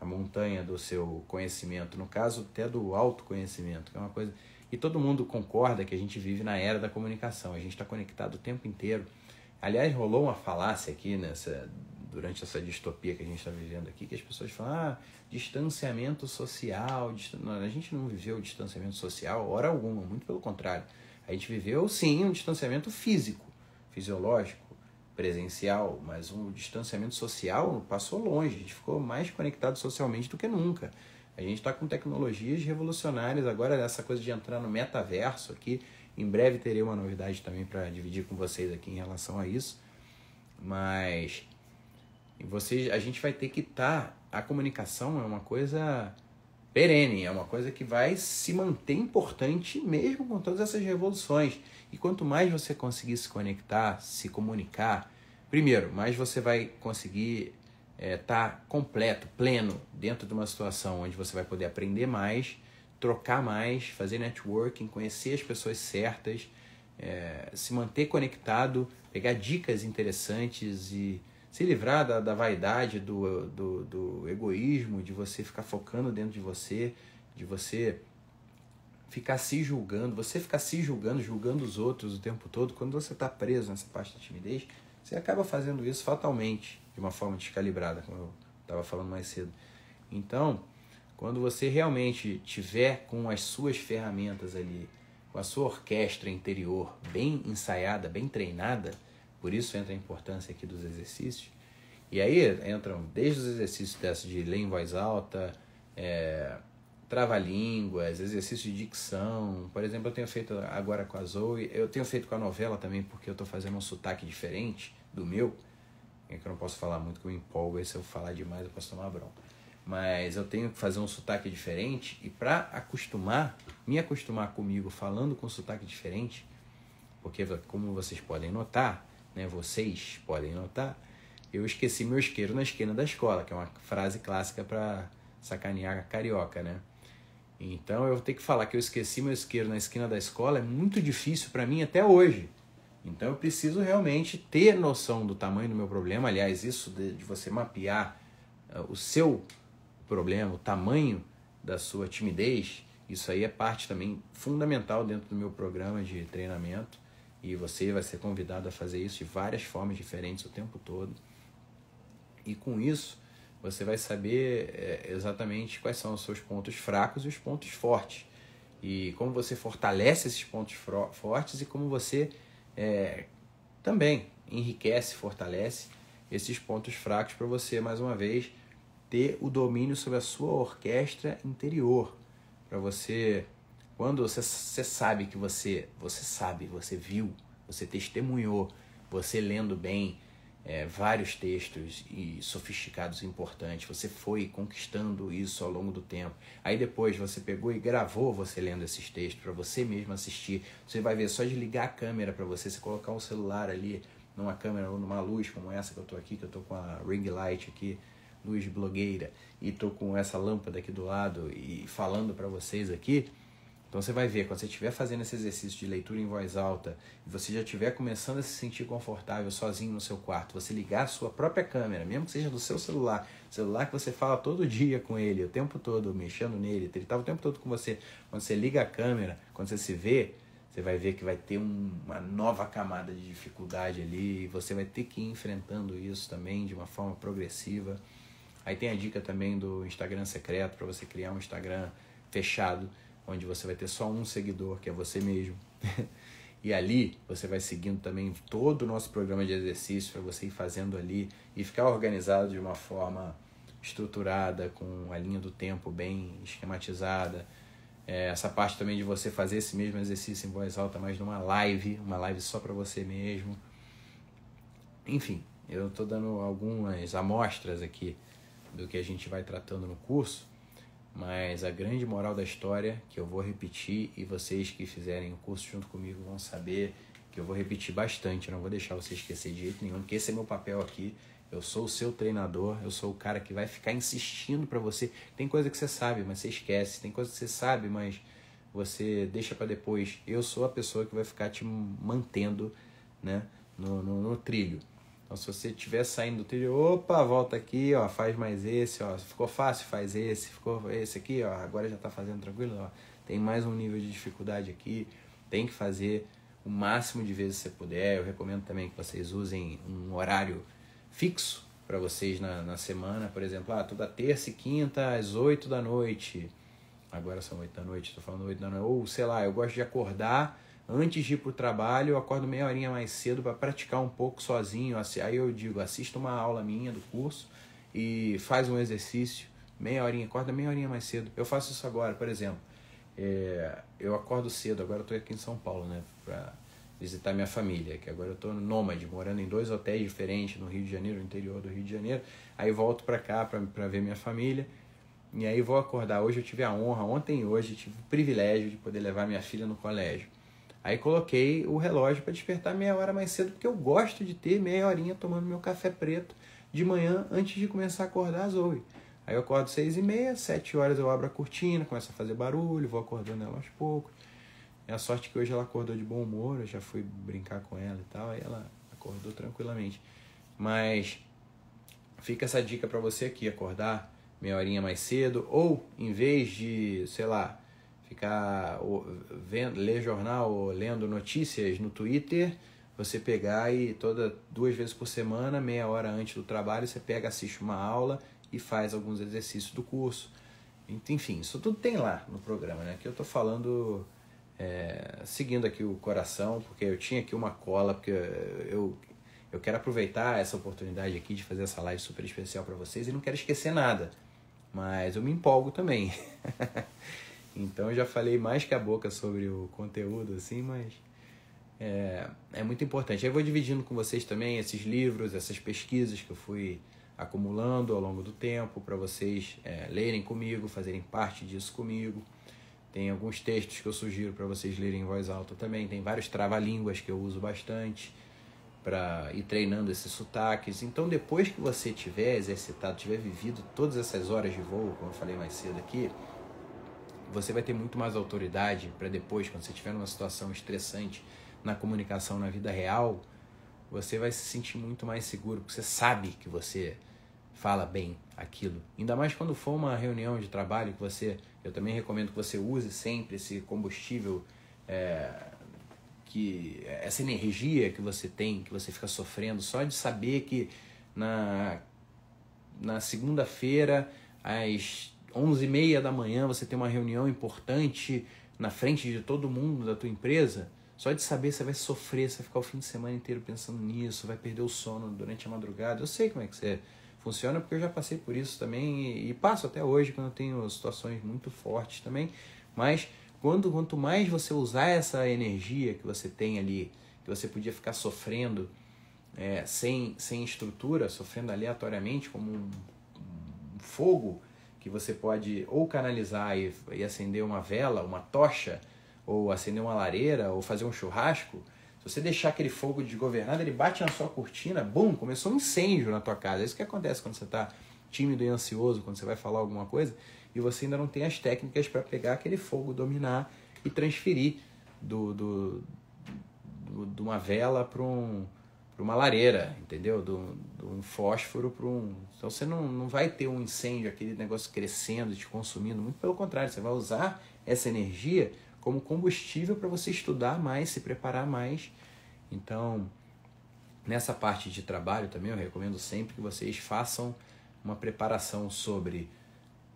a montanha do seu conhecimento, no caso até do autoconhecimento, que é uma coisa. E todo mundo concorda que a gente vive na era da comunicação, a gente está conectado o tempo inteiro. Aliás, rolou uma falácia aqui nessa durante essa distopia que a gente está vivendo aqui, que as pessoas falam, ah, distanciamento social, não, a gente não viveu distanciamento social hora alguma, muito pelo contrário. A gente viveu, sim, um distanciamento físico, fisiológico, presencial, mas um distanciamento social passou longe, a gente ficou mais conectado socialmente do que nunca. A gente está com tecnologias revolucionárias agora, essa coisa de entrar no metaverso aqui. Em breve terei uma novidade também para dividir com vocês aqui em relação a isso. Mas Você, a gente vai ter que estar. Tá, a comunicação é uma coisa perene, é uma coisa que vai se manter importante mesmo com todas essas revoluções. E quanto mais você conseguir se conectar, se comunicar, primeiro, mais você vai conseguir estar é, tá completo, pleno, dentro de uma situação onde você vai poder aprender mais, trocar mais, fazer networking, conhecer as pessoas certas, é, se manter conectado, pegar dicas interessantes e se livrar da, da vaidade, do, do, do egoísmo, de você ficar focando dentro de você, de você ficar se julgando, você ficar se julgando, julgando os outros o tempo todo, quando você está preso nessa parte da timidez, você acaba fazendo isso fatalmente, de uma forma descalibrada, como eu estava falando mais cedo. Então, quando você realmente tiver com as suas ferramentas ali, com a sua orquestra interior bem ensaiada, bem treinada, por isso entra a importância aqui dos exercícios. E aí entram desde os exercícios dessa de ler em voz alta, é, trava-línguas, exercícios de dicção. Por exemplo, eu tenho feito agora com a Zoe, eu tenho feito com a novela também, porque eu estou fazendo um sotaque diferente do meu. É que eu não posso falar muito que eu empolgo, aí se eu falar demais eu posso tomar bronca. Mas eu tenho que fazer um sotaque diferente e para acostumar, me acostumar comigo falando com sotaque diferente, porque como vocês podem notar, né, vocês podem notar, eu esqueci meu isqueiro na esquina da escola, que é uma frase clássica para sacanear a carioca, né? Então eu tenho que falar que eu esqueci meu isqueiro na esquina da escola é muito difícil para mim até hoje. Então eu preciso realmente ter noção do tamanho do meu problema. Aliás, isso de, de você mapear uh, o seu problema, o tamanho da sua timidez, isso aí é parte também fundamental dentro do meu programa de treinamento. E você vai ser convidado a fazer isso de várias formas diferentes o tempo todo. E com isso, você vai saber é, exatamente quais são os seus pontos fracos e os pontos fortes. E como você fortalece esses pontos fortes e como você é, também enriquece, fortalece esses pontos fracos para você, mais uma vez, ter o domínio sobre a sua orquestra interior. Para você, quando você, você sabe que você, você sabe, você viu, você testemunhou, você lendo bem, é, vários textos e sofisticados importantes. Você foi conquistando isso ao longo do tempo. Aí depois você pegou e gravou você lendo esses textos para você mesmo assistir. Você vai ver só de ligar a câmera para você, você colocar um celular ali numa câmera ou numa luz como essa que eu estou aqui, que eu estou com a ring light aqui, luz blogueira, e estou com essa lâmpada aqui do lado e falando para vocês aqui então você vai ver, quando você estiver fazendo esse exercício de leitura em voz alta, e você já estiver começando a se sentir confortável sozinho no seu quarto, você ligar a sua própria câmera, mesmo que seja do seu celular, celular que você fala todo dia com ele, o tempo todo, mexendo nele, ele estava o tempo todo com você. Quando você liga a câmera, quando você se vê, você vai ver que vai ter um, uma nova camada de dificuldade ali, e você vai ter que ir enfrentando isso também de uma forma progressiva. Aí tem a dica também do Instagram secreto para você criar um Instagram fechado onde você vai ter só um seguidor, que é você mesmo. *laughs* e ali você vai seguindo também todo o nosso programa de exercício para você ir fazendo ali e ficar organizado de uma forma estruturada, com a linha do tempo bem esquematizada. É, essa parte também de você fazer esse mesmo exercício em voz alta, mas numa live, uma live só para você mesmo. Enfim, eu estou dando algumas amostras aqui do que a gente vai tratando no curso mas a grande moral da história, que eu vou repetir e vocês que fizerem o curso junto comigo vão saber que eu vou repetir bastante, não vou deixar você esquecer de jeito nenhum, porque esse é meu papel aqui. Eu sou o seu treinador, eu sou o cara que vai ficar insistindo para você. Tem coisa que você sabe, mas você esquece. Tem coisa que você sabe, mas você deixa para depois. Eu sou a pessoa que vai ficar te mantendo né, no, no, no trilho. Então, se você estiver saindo do trilho, opa, volta aqui, ó, faz mais esse, ó, ficou fácil, faz esse, ficou esse aqui, ó, agora já está fazendo tranquilo, ó, tem mais um nível de dificuldade aqui, tem que fazer o máximo de vezes que você puder. Eu recomendo também que vocês usem um horário fixo para vocês na, na semana, por exemplo, ah, toda terça e quinta às 8 da noite. Agora são 8 da noite, estou falando 8 da noite. Ou sei lá, eu gosto de acordar Antes de ir para o trabalho, eu acordo meia horinha mais cedo para praticar um pouco sozinho. Aí eu digo, assista uma aula minha do curso e faz um exercício, meia horinha, acorda meia horinha mais cedo. Eu faço isso agora, por exemplo. É, eu acordo cedo, agora eu estou aqui em São Paulo, né? Pra, visitar minha família, que agora eu estou nômade, morando em dois hotéis diferentes no Rio de Janeiro, no interior do Rio de Janeiro. Aí volto para cá para ver minha família. E aí vou acordar. Hoje eu tive a honra, ontem e hoje, tive o privilégio de poder levar minha filha no colégio. Aí coloquei o relógio para despertar meia hora mais cedo, porque eu gosto de ter meia horinha tomando meu café preto de manhã antes de começar a acordar a Zoe. Aí eu acordo seis e meia, sete horas eu abro a cortina, começo a fazer barulho, vou acordando ela aos poucos. É a sorte que hoje ela acordou de bom humor, eu já fui brincar com ela e tal, aí ela acordou tranquilamente. Mas fica essa dica para você aqui, acordar meia horinha mais cedo, ou em vez de, sei lá, ficar vendo, ler jornal ou lendo notícias no Twitter, você pegar e toda duas vezes por semana, meia hora antes do trabalho, você pega, assiste uma aula e faz alguns exercícios do curso. Enfim, isso tudo tem lá no programa, né? Que eu estou falando é, seguindo aqui o coração, porque eu tinha aqui uma cola, porque eu, eu quero aproveitar essa oportunidade aqui de fazer essa live super especial para vocês e não quero esquecer nada, mas eu me empolgo também. *laughs* então eu já falei mais que a boca sobre o conteúdo, assim, mas é, é muito importante. Eu vou dividindo com vocês também esses livros, essas pesquisas que eu fui acumulando ao longo do tempo para vocês é, lerem comigo, fazerem parte disso comigo. Tem alguns textos que eu sugiro para vocês lerem em voz alta também. Tem vários trava-línguas que eu uso bastante para ir treinando esses sotaques. Então, depois que você tiver exercitado, tiver vivido todas essas horas de voo, como eu falei mais cedo aqui, você vai ter muito mais autoridade para depois, quando você estiver numa situação estressante na comunicação na vida real, você vai se sentir muito mais seguro, porque você sabe que você fala bem aquilo. Ainda mais quando for uma reunião de trabalho que você, eu também recomendo que você use sempre esse combustível, é, que essa energia que você tem, que você fica sofrendo, só de saber que na, na segunda-feira às 11h30 da manhã você tem uma reunião importante na frente de todo mundo da tua empresa, só de saber você vai sofrer, você vai ficar o fim de semana inteiro pensando nisso, vai perder o sono durante a madrugada. Eu sei como é que você funciona porque eu já passei por isso também e, e passo até hoje quando eu tenho situações muito fortes também. Mas quando, quanto mais você usar essa energia que você tem ali, que você podia ficar sofrendo é, sem, sem estrutura, sofrendo aleatoriamente como um, um fogo que você pode ou canalizar e, e acender uma vela, uma tocha, ou acender uma lareira, ou fazer um churrasco, se você deixar aquele fogo desgovernado, ele bate na sua cortina, bum, começou um incêndio na tua casa. É isso que acontece quando você está tímido e ansioso, quando você vai falar alguma coisa, e você ainda não tem as técnicas para pegar aquele fogo, dominar e transferir do, do, do de uma vela para um, uma lareira, entendeu? De um fósforo para um. Então você não, não vai ter um incêndio, aquele negócio crescendo, te consumindo. Muito pelo contrário, você vai usar essa energia como combustível para você estudar mais, se preparar mais. Então, nessa parte de trabalho também eu recomendo sempre que vocês façam uma preparação sobre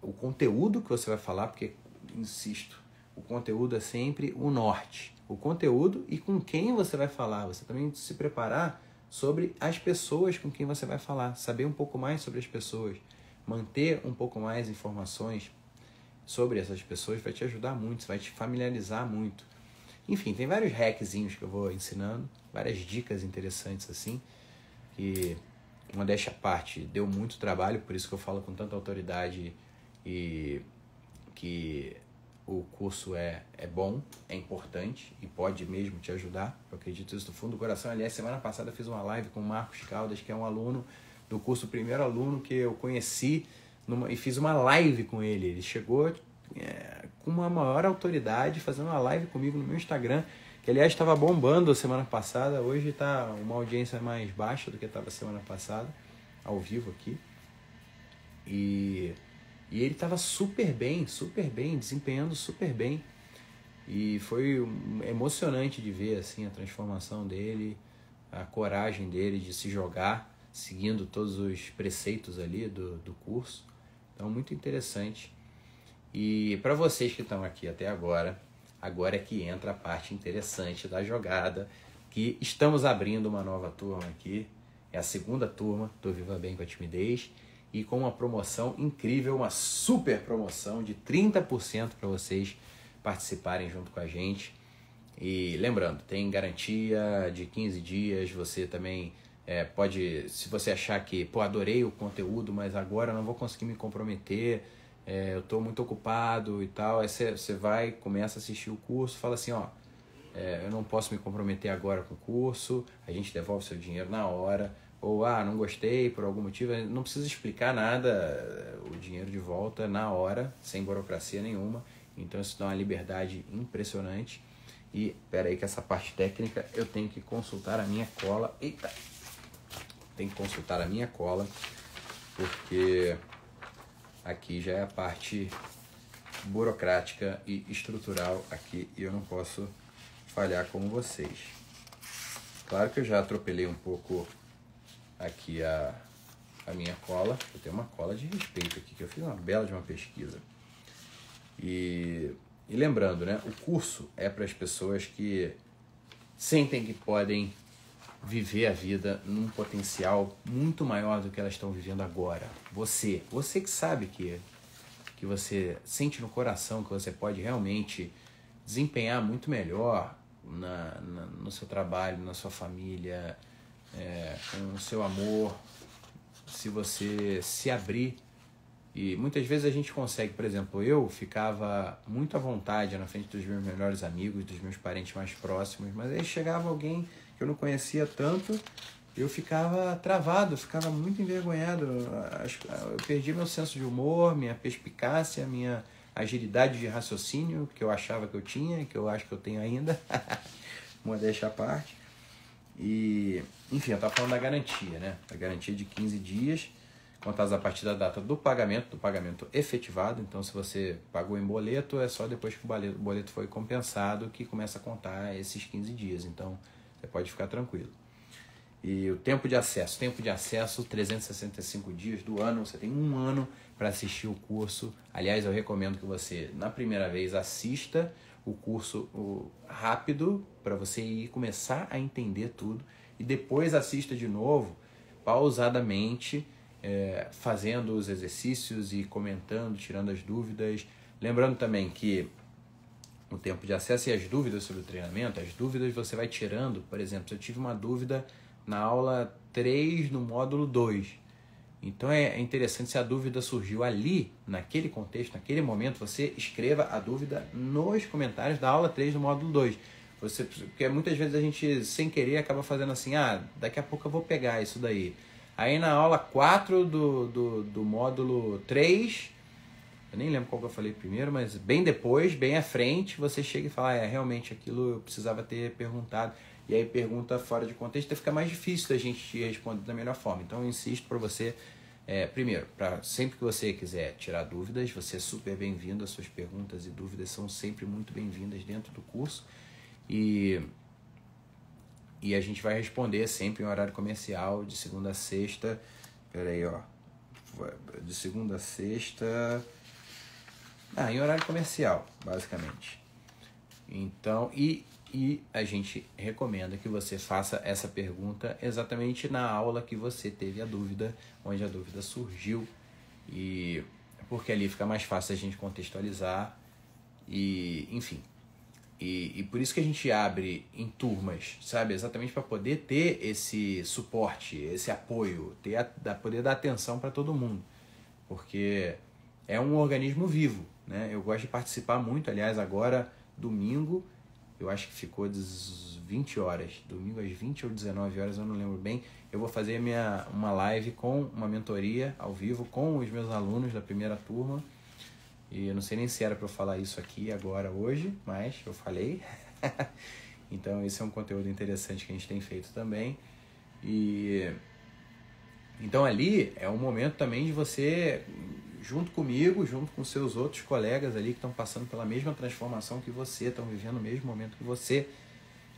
o conteúdo que você vai falar, porque insisto, o conteúdo é sempre o norte. O conteúdo e com quem você vai falar. Você também se preparar sobre as pessoas com quem você vai falar, saber um pouco mais sobre as pessoas, manter um pouco mais informações sobre essas pessoas vai te ajudar muito, vai te familiarizar muito. Enfim, tem vários hackzinhos que eu vou ensinando, várias dicas interessantes assim, que uma desta parte deu muito trabalho, por isso que eu falo com tanta autoridade e que o curso é, é bom, é importante e pode mesmo te ajudar. Eu acredito isso do fundo do coração. Aliás, semana passada fiz uma live com o Marcos Caldas, que é um aluno do curso, o primeiro aluno que eu conheci numa, e fiz uma live com ele. Ele chegou é, com uma maior autoridade, fazendo uma live comigo no meu Instagram, que aliás estava bombando semana passada, hoje está uma audiência mais baixa do que estava semana passada, ao vivo aqui. E, e ele estava super bem, super bem, desempenhando super bem. E foi emocionante de ver assim a transformação dele, a coragem dele de se jogar, seguindo todos os preceitos ali do, do curso. Então, muito interessante. E para vocês que estão aqui até agora, agora é que entra a parte interessante da jogada, que estamos abrindo uma nova turma aqui. É a segunda turma do Viva Bem com a Timidez e com uma promoção incrível, uma super promoção de 30% para vocês participarem junto com a gente. E lembrando, tem garantia de 15 dias, você também é, pode, se você achar que, pô, adorei o conteúdo, mas agora não vou conseguir me comprometer, é, eu estou muito ocupado e tal, aí você, vai, começa a assistir o curso, fala assim, ó, é, eu não posso me comprometer agora com o curso, a gente devolve seu dinheiro na hora, ou ah, não gostei por algum motivo, não precisa explicar nada, o dinheiro de volta na hora, sem burocracia nenhuma. Então isso dá uma liberdade impressionante. E pera aí que essa parte técnica eu tenho que consultar a minha cola. Eita! Tenho que consultar a minha cola, porque aqui já é a parte burocrática e estrutural aqui e eu não posso falhar com vocês. Claro que eu já atropelei um pouco aqui a, a minha cola. Eu tenho uma cola de respeito aqui, que eu fiz uma bela de uma pesquisa. E, e lembrando, né, o curso é para as pessoas que sentem que podem viver a vida num potencial muito maior do que elas estão vivendo agora. Você, você que sabe que que você sente no coração que você pode realmente desempenhar muito melhor na, na no seu trabalho, na sua família, é, com o seu amor, se você se abrir. E muitas vezes a gente consegue, por exemplo, eu ficava muito à vontade na frente dos meus melhores amigos, dos meus parentes mais próximos, mas aí chegava alguém que eu não conhecia tanto, eu ficava travado, ficava muito envergonhado. Eu perdi meu senso de humor, minha perspicácia, minha agilidade de raciocínio que eu achava que eu tinha, que eu acho que eu tenho ainda. *laughs* Modéstia à parte. E, enfim, eu estava falando da garantia, né? A garantia de 15 dias, contados a partir da data do pagamento, do pagamento efetivado. Então, se você pagou em boleto, é só depois que o boleto foi compensado que começa a contar esses 15 dias. Então, você pode ficar tranquilo. E o tempo de acesso, tempo de acesso, 365 dias do ano, você tem um ano para assistir o curso. Aliás, eu recomendo que você, na primeira vez, assista o curso rápido para você ir começar a entender tudo e depois assista de novo, pausadamente, é, fazendo os exercícios e comentando, tirando as dúvidas. Lembrando também que o tempo de acesso e as dúvidas sobre o treinamento, as dúvidas você vai tirando, por exemplo, se eu tive uma dúvida na aula 3 no módulo 2 então é interessante se a dúvida surgiu ali, naquele contexto, naquele momento, você escreva a dúvida nos comentários da aula 3 do módulo 2. Você, porque muitas vezes a gente, sem querer, acaba fazendo assim, ah, daqui a pouco eu vou pegar isso daí. Aí na aula 4 do, do, do módulo 3, eu nem lembro qual que eu falei primeiro, mas bem depois, bem à frente, você chega e fala, ah, é, realmente aquilo eu precisava ter perguntado e aí pergunta fora de contexto, fica mais difícil da gente te responder da melhor forma. Então eu insisto para você, é, primeiro, para sempre que você quiser tirar dúvidas, você é super bem-vindo, as suas perguntas e dúvidas são sempre muito bem-vindas dentro do curso. E, e a gente vai responder sempre em horário comercial, de segunda a sexta. Pera aí, ó. De segunda a sexta. Ah, em horário comercial, basicamente. Então, e e a gente recomenda que você faça essa pergunta exatamente na aula que você teve a dúvida, onde a dúvida surgiu, e porque ali fica mais fácil a gente contextualizar e, enfim. E, e por isso que a gente abre em turmas, sabe? Exatamente para poder ter esse suporte, esse apoio, ter a, poder dar atenção para todo mundo. Porque é um organismo vivo, né? Eu gosto de participar muito, aliás, agora, domingo, eu acho que ficou das 20 horas, domingo às 20 ou 19 horas, eu não lembro bem. Eu vou fazer minha, uma live com uma mentoria ao vivo com os meus alunos da primeira turma. E eu não sei nem se era para eu falar isso aqui agora, hoje, mas eu falei. *laughs* então, esse é um conteúdo interessante que a gente tem feito também. E então ali é um momento também de você junto comigo, junto com seus outros colegas ali que estão passando pela mesma transformação que você, estão vivendo o mesmo momento que você.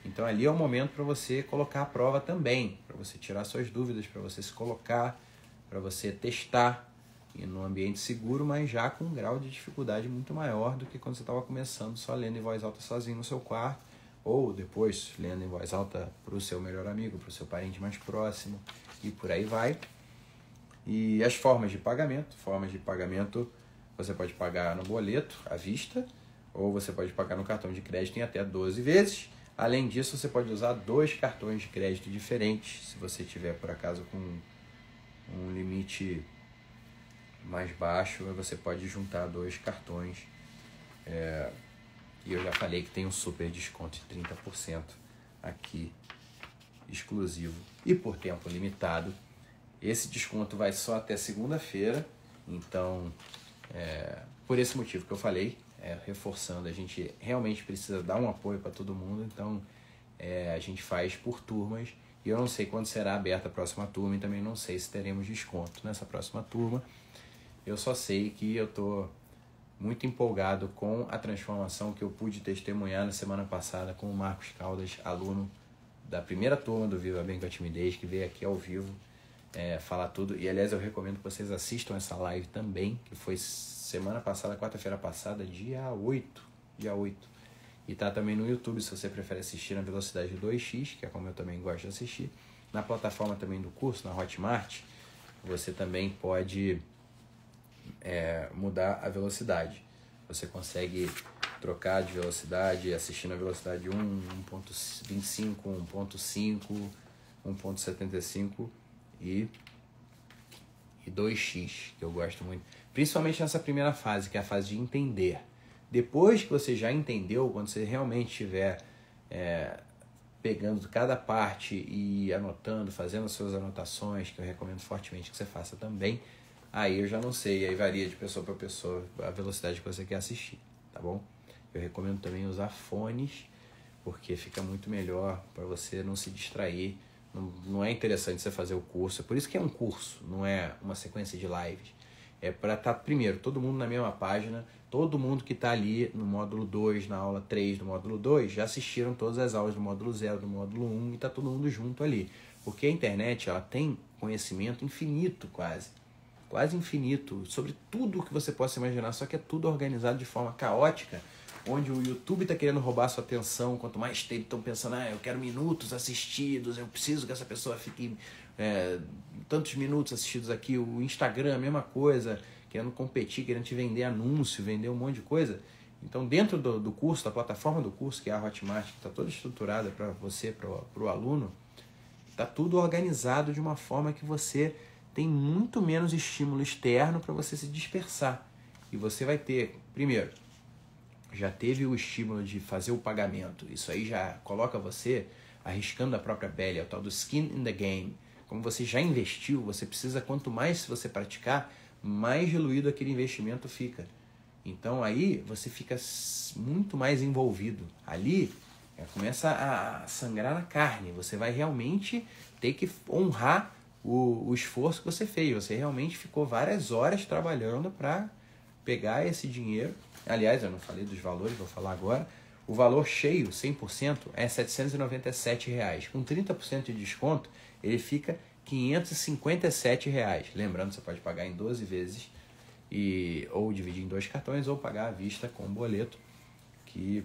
Então ali é o momento para você colocar a prova também, para você tirar suas dúvidas, para você se colocar, para você testar e no ambiente seguro, mas já com um grau de dificuldade muito maior do que quando você estava começando só lendo em voz alta sozinho no seu quarto, ou depois lendo em voz alta para o seu melhor amigo, para o seu parente mais próximo e por aí vai. E as formas de pagamento. Formas de pagamento, você pode pagar no boleto, à vista, ou você pode pagar no cartão de crédito em até 12 vezes. Além disso, você pode usar dois cartões de crédito diferentes, se você tiver por acaso com um limite mais baixo, você pode juntar dois cartões. É, e eu já falei que tem um super desconto de 30% aqui, exclusivo e por tempo limitado. Esse desconto vai só até segunda-feira, então, é, por esse motivo que eu falei, é, reforçando, a gente realmente precisa dar um apoio para todo mundo, então é, a gente faz por turmas. E eu não sei quando será aberta a próxima turma e também não sei se teremos desconto nessa próxima turma. Eu só sei que eu estou muito empolgado com a transformação que eu pude testemunhar na semana passada com o Marcos Caldas, aluno da primeira turma do Viva Bem com a Timidez, que veio aqui ao vivo é, falar tudo. E aliás, eu recomendo que vocês assistam essa live também, que foi semana passada, quarta-feira passada, dia 8. Dia 8. E tá também no YouTube, se você prefere assistir na velocidade 2x, que é como eu também gosto de assistir. Na plataforma também do curso, na Hotmart, você também pode é, mudar a velocidade. Você consegue trocar de velocidade, assistir na velocidade 1, 1.25, 1.5, 1.75 e, e 2x, que eu gosto muito. Principalmente nessa primeira fase, que é a fase de entender. Depois que você já entendeu, quando você realmente estiver é, pegando cada parte e anotando, fazendo suas anotações, que eu recomendo fortemente que você faça também, Aí eu já não sei, aí varia de pessoa para pessoa a velocidade que você quer assistir, tá bom? Eu recomendo também usar fones, porque fica muito melhor para você não se distrair. Não, não é interessante você fazer o curso, é por isso que é um curso, não é uma sequência de lives. É para estar, tá, primeiro, todo mundo na mesma página, todo mundo que está ali no módulo 2, na aula 3 do módulo 2, já assistiram todas as aulas do módulo 0, do módulo 1 um, e está todo mundo junto ali. Porque a internet ela tem conhecimento infinito quase quase infinito, sobre tudo que você possa imaginar, só que é tudo organizado de forma caótica, onde o YouTube está querendo roubar sua atenção, quanto mais tempo estão pensando, ah, eu quero minutos assistidos, eu preciso que essa pessoa fique é, tantos minutos assistidos aqui, o Instagram, a mesma coisa, querendo competir, querendo te vender anúncio, vender um monte de coisa. Então, dentro do, do curso, da plataforma do curso, que é a Hotmart, que está toda estruturada para você, para o aluno, está tudo organizado de uma forma que você tem muito menos estímulo externo para você se dispersar. E você vai ter, primeiro, já teve o estímulo de fazer o pagamento. Isso aí já coloca você arriscando a própria pele, é o tal do skin in the game. Como você já investiu, você precisa, quanto mais você praticar, mais diluído aquele investimento fica. Então aí você fica muito mais envolvido. Ali é, começa a sangrar na carne. Você vai realmente ter que honrar o, o esforço que você fez. Você realmente ficou várias horas trabalhando para pegar esse dinheiro. Aliás, eu não falei dos valores, vou falar agora. O valor cheio, 100%, é 797 reais. Com 30% de desconto, ele fica 557 reais. Lembrando, você pode pagar em 12 vezes e ou dividir em dois cartões ou pagar à vista com um boleto que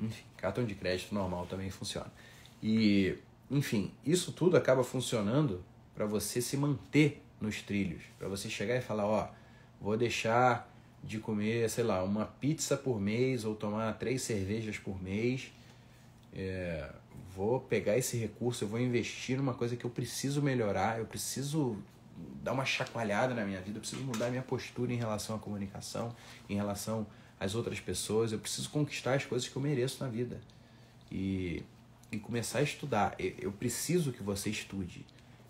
enfim, cartão de crédito normal também funciona. E enfim, isso tudo acaba funcionando para você se manter nos trilhos, para você chegar e falar, ó, vou deixar de comer, sei lá, uma pizza por mês ou tomar três cervejas por mês. É, vou pegar esse recurso, eu vou investir numa coisa que eu preciso melhorar, eu preciso dar uma chacoalhada na minha vida, eu preciso mudar minha postura em relação à comunicação, em relação às outras pessoas, eu preciso conquistar as coisas que eu mereço na vida. E e começar a estudar. Eu preciso que você estude.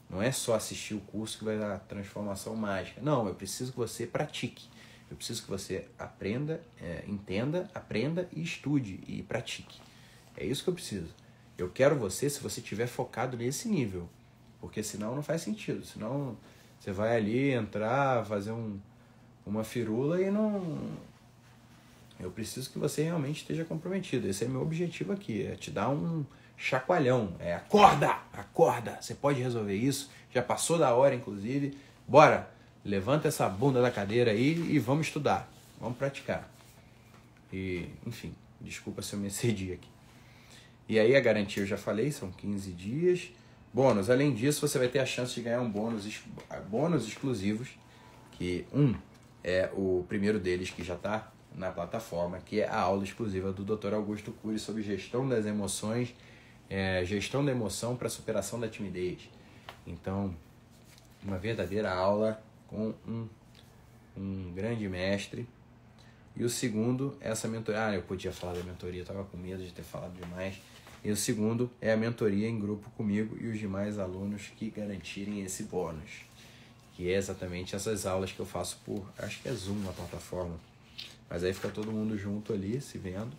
Não é só assistir o curso que vai dar transformação mágica. Não, eu preciso que você pratique. Eu preciso que você aprenda, é, entenda, aprenda e estude e pratique. É isso que eu preciso. Eu quero você se você estiver focado nesse nível. Porque senão não faz sentido. Senão você vai ali entrar, fazer um, uma firula e não. Eu preciso que você realmente esteja comprometido. Esse é meu objetivo aqui, é te dar um, chacoalhão. É acorda, acorda. Você pode resolver isso. Já passou da hora, inclusive. Bora, levanta essa bunda da cadeira aí e vamos estudar. Vamos praticar. E, enfim, desculpa se eu me excedi aqui. E aí a garantia eu já falei, são 15 dias. Bônus, além disso, você vai ter a chance de ganhar um bônus, bônus exclusivos, que um é o primeiro deles que já está na plataforma, que é a aula exclusiva do Dr. Augusto Cury sobre gestão das emoções, é, gestão da emoção para superação da timidez. Então, uma verdadeira aula com um, um grande mestre. E o segundo, essa mentoria. Ah, eu podia falar da mentoria, estava com medo de ter falado demais. E o segundo é a mentoria em grupo comigo e os demais alunos que garantirem esse bônus. Que é exatamente essas aulas que eu faço por. Acho que é Zoom na plataforma. Mas aí fica todo mundo junto ali, se vendo.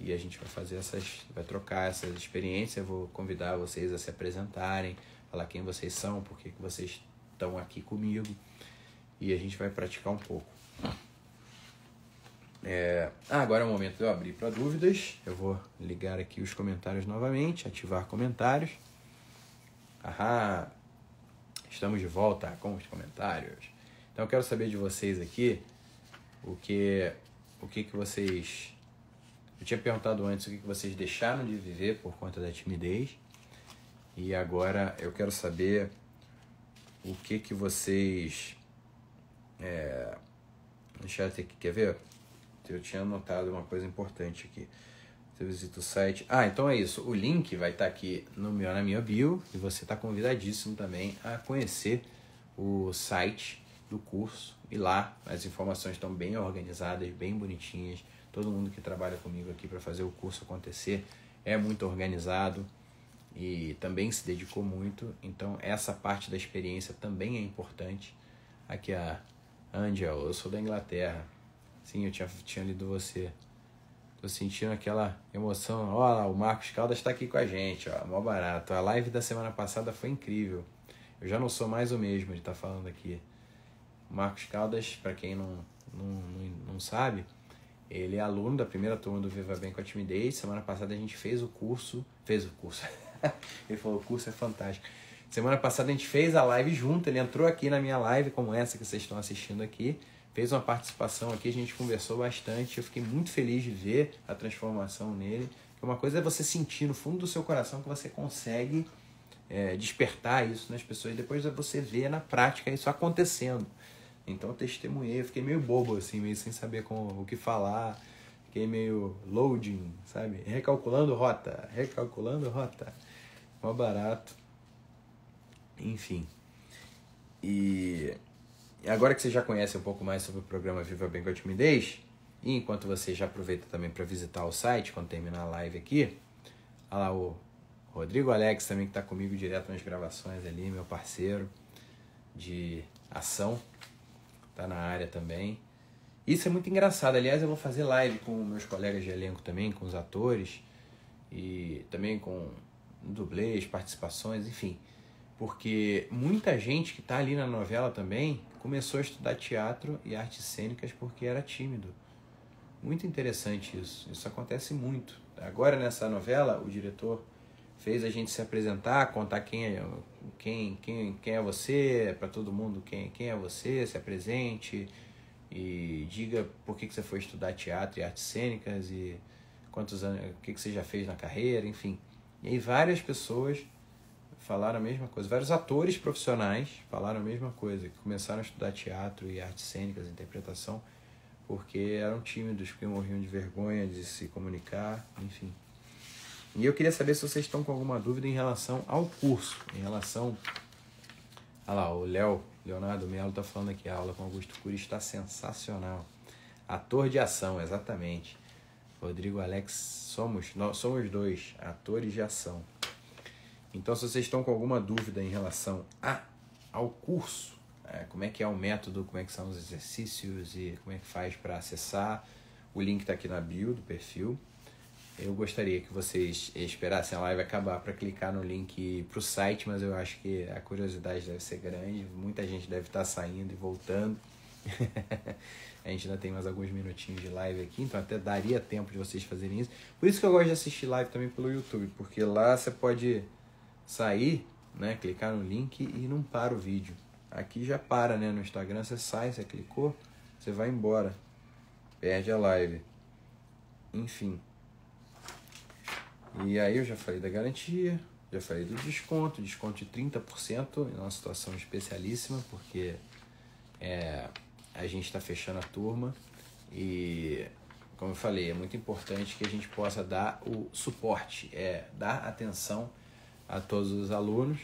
E a gente vai fazer essas. Vai trocar essas experiências. Eu vou convidar vocês a se apresentarem, falar quem vocês são, por que vocês estão aqui comigo. E a gente vai praticar um pouco. É... Ah, agora é o momento de eu abrir para dúvidas. Eu vou ligar aqui os comentários novamente, ativar comentários. Ahá, estamos de volta com os comentários. Então eu quero saber de vocês aqui o que, o que, que vocês. Eu tinha perguntado antes o que, que vocês deixaram de viver por conta da timidez. E agora eu quero saber o que, que vocês. É, deixa eu ter aqui, quer ver? Eu tinha anotado uma coisa importante aqui. Você visita o site. Ah, então é isso. O link vai estar aqui no meu, na minha bio e você está convidadíssimo também a conhecer o site do curso. E lá as informações estão bem organizadas, bem bonitinhas. Todo mundo que trabalha comigo aqui para fazer o curso acontecer é muito organizado e também se dedicou muito. Então essa parte da experiência também é importante. Aqui a Angel, eu sou da Inglaterra. Sim, eu tinha, tinha lido você. Tô sentindo aquela emoção. Olha lá, o Marcos Caldas está aqui com a gente, ó. Mó barato. A live da semana passada foi incrível. Eu já não sou mais o mesmo estar tá falando aqui. O Marcos Caldas, para quem não, não, não, não sabe, ele é aluno da primeira turma do Viva Bem com a Timidez. Semana passada a gente fez o curso. Fez o curso. *laughs* ele falou: o curso é fantástico. Semana passada a gente fez a live junto. Ele entrou aqui na minha live, como essa que vocês estão assistindo aqui fez uma participação aqui, a gente conversou bastante. Eu fiquei muito feliz de ver a transformação nele. Uma coisa é você sentir no fundo do seu coração que você consegue é, despertar isso nas pessoas, depois é você ver na prática isso acontecendo. Então eu testemunhei, eu fiquei meio bobo, assim, meio sem saber com, o que falar. Fiquei meio loading, sabe? Recalculando rota, recalculando rota. Mó barato. Enfim. E agora que você já conhece um pouco mais sobre o programa Viva Bem com a Timidez, e enquanto você já aproveita também para visitar o site quando terminar a live aqui, olha lá o Rodrigo Alex também que está comigo direto nas gravações ali, meu parceiro de ação, tá na área também. Isso é muito engraçado. Aliás, eu vou fazer live com meus colegas de elenco também, com os atores e também com dublês, participações, enfim. Porque muita gente que está ali na novela também começou a estudar teatro e artes cênicas porque era tímido. Muito interessante isso. Isso acontece muito. Agora nessa novela, o diretor fez a gente se apresentar, contar quem é, quem, quem, quem é você, para todo mundo quem, quem é você, se apresente e diga por que, que você foi estudar teatro e artes cênicas e quantos anos, o que, que você já fez na carreira, enfim. E aí várias pessoas falaram a mesma coisa. Vários atores profissionais falaram a mesma coisa, que começaram a estudar teatro e artes cênicas, interpretação, porque eram tímidos, porque morriam de vergonha de se comunicar, enfim. E eu queria saber se vocês estão com alguma dúvida em relação ao curso, em relação. Olha lá, o Léo, Leonardo Melo está falando aqui, a aula com Augusto Cury está sensacional. Ator de ação, exatamente. Rodrigo Alex, somos, nós somos dois, atores de ação. Então, se vocês estão com alguma dúvida em relação a, ao curso, é, como é que é o método, como é que são os exercícios e como é que faz para acessar, o link está aqui na bio do perfil. Eu gostaria que vocês esperassem a live acabar para clicar no link para o site, mas eu acho que a curiosidade deve ser grande. Muita gente deve estar tá saindo e voltando. *laughs* a gente ainda tem mais alguns minutinhos de live aqui, então até daria tempo de vocês fazerem isso. Por isso que eu gosto de assistir live também pelo YouTube, porque lá você pode sair, né, clicar no link e não para o vídeo. Aqui já para, né, no Instagram você sai, você clicou, você vai embora. Perde a live. Enfim. E aí eu já falei da garantia, já falei do desconto, desconto de 30% em uma situação especialíssima, porque é, a gente está fechando a turma E, como eu falei, é muito importante que a gente possa dar o suporte, é dar atenção a todos os alunos.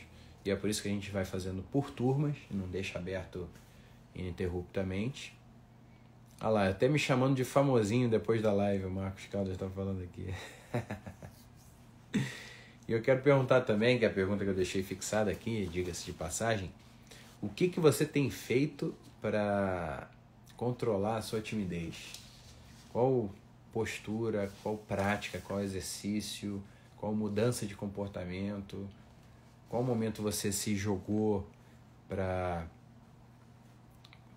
E é por isso que a gente vai fazendo por turmas, não deixa aberto ininterruptamente. Olha lá, até me chamando de famosinho depois da live, o Marcos Caldas está falando aqui. *laughs* e eu quero perguntar também, que é a pergunta que eu deixei fixada aqui, diga-se de passagem, o que, que você tem feito para controlar a sua timidez? Qual postura, qual prática, qual exercício, qual mudança de comportamento, qual momento você se jogou para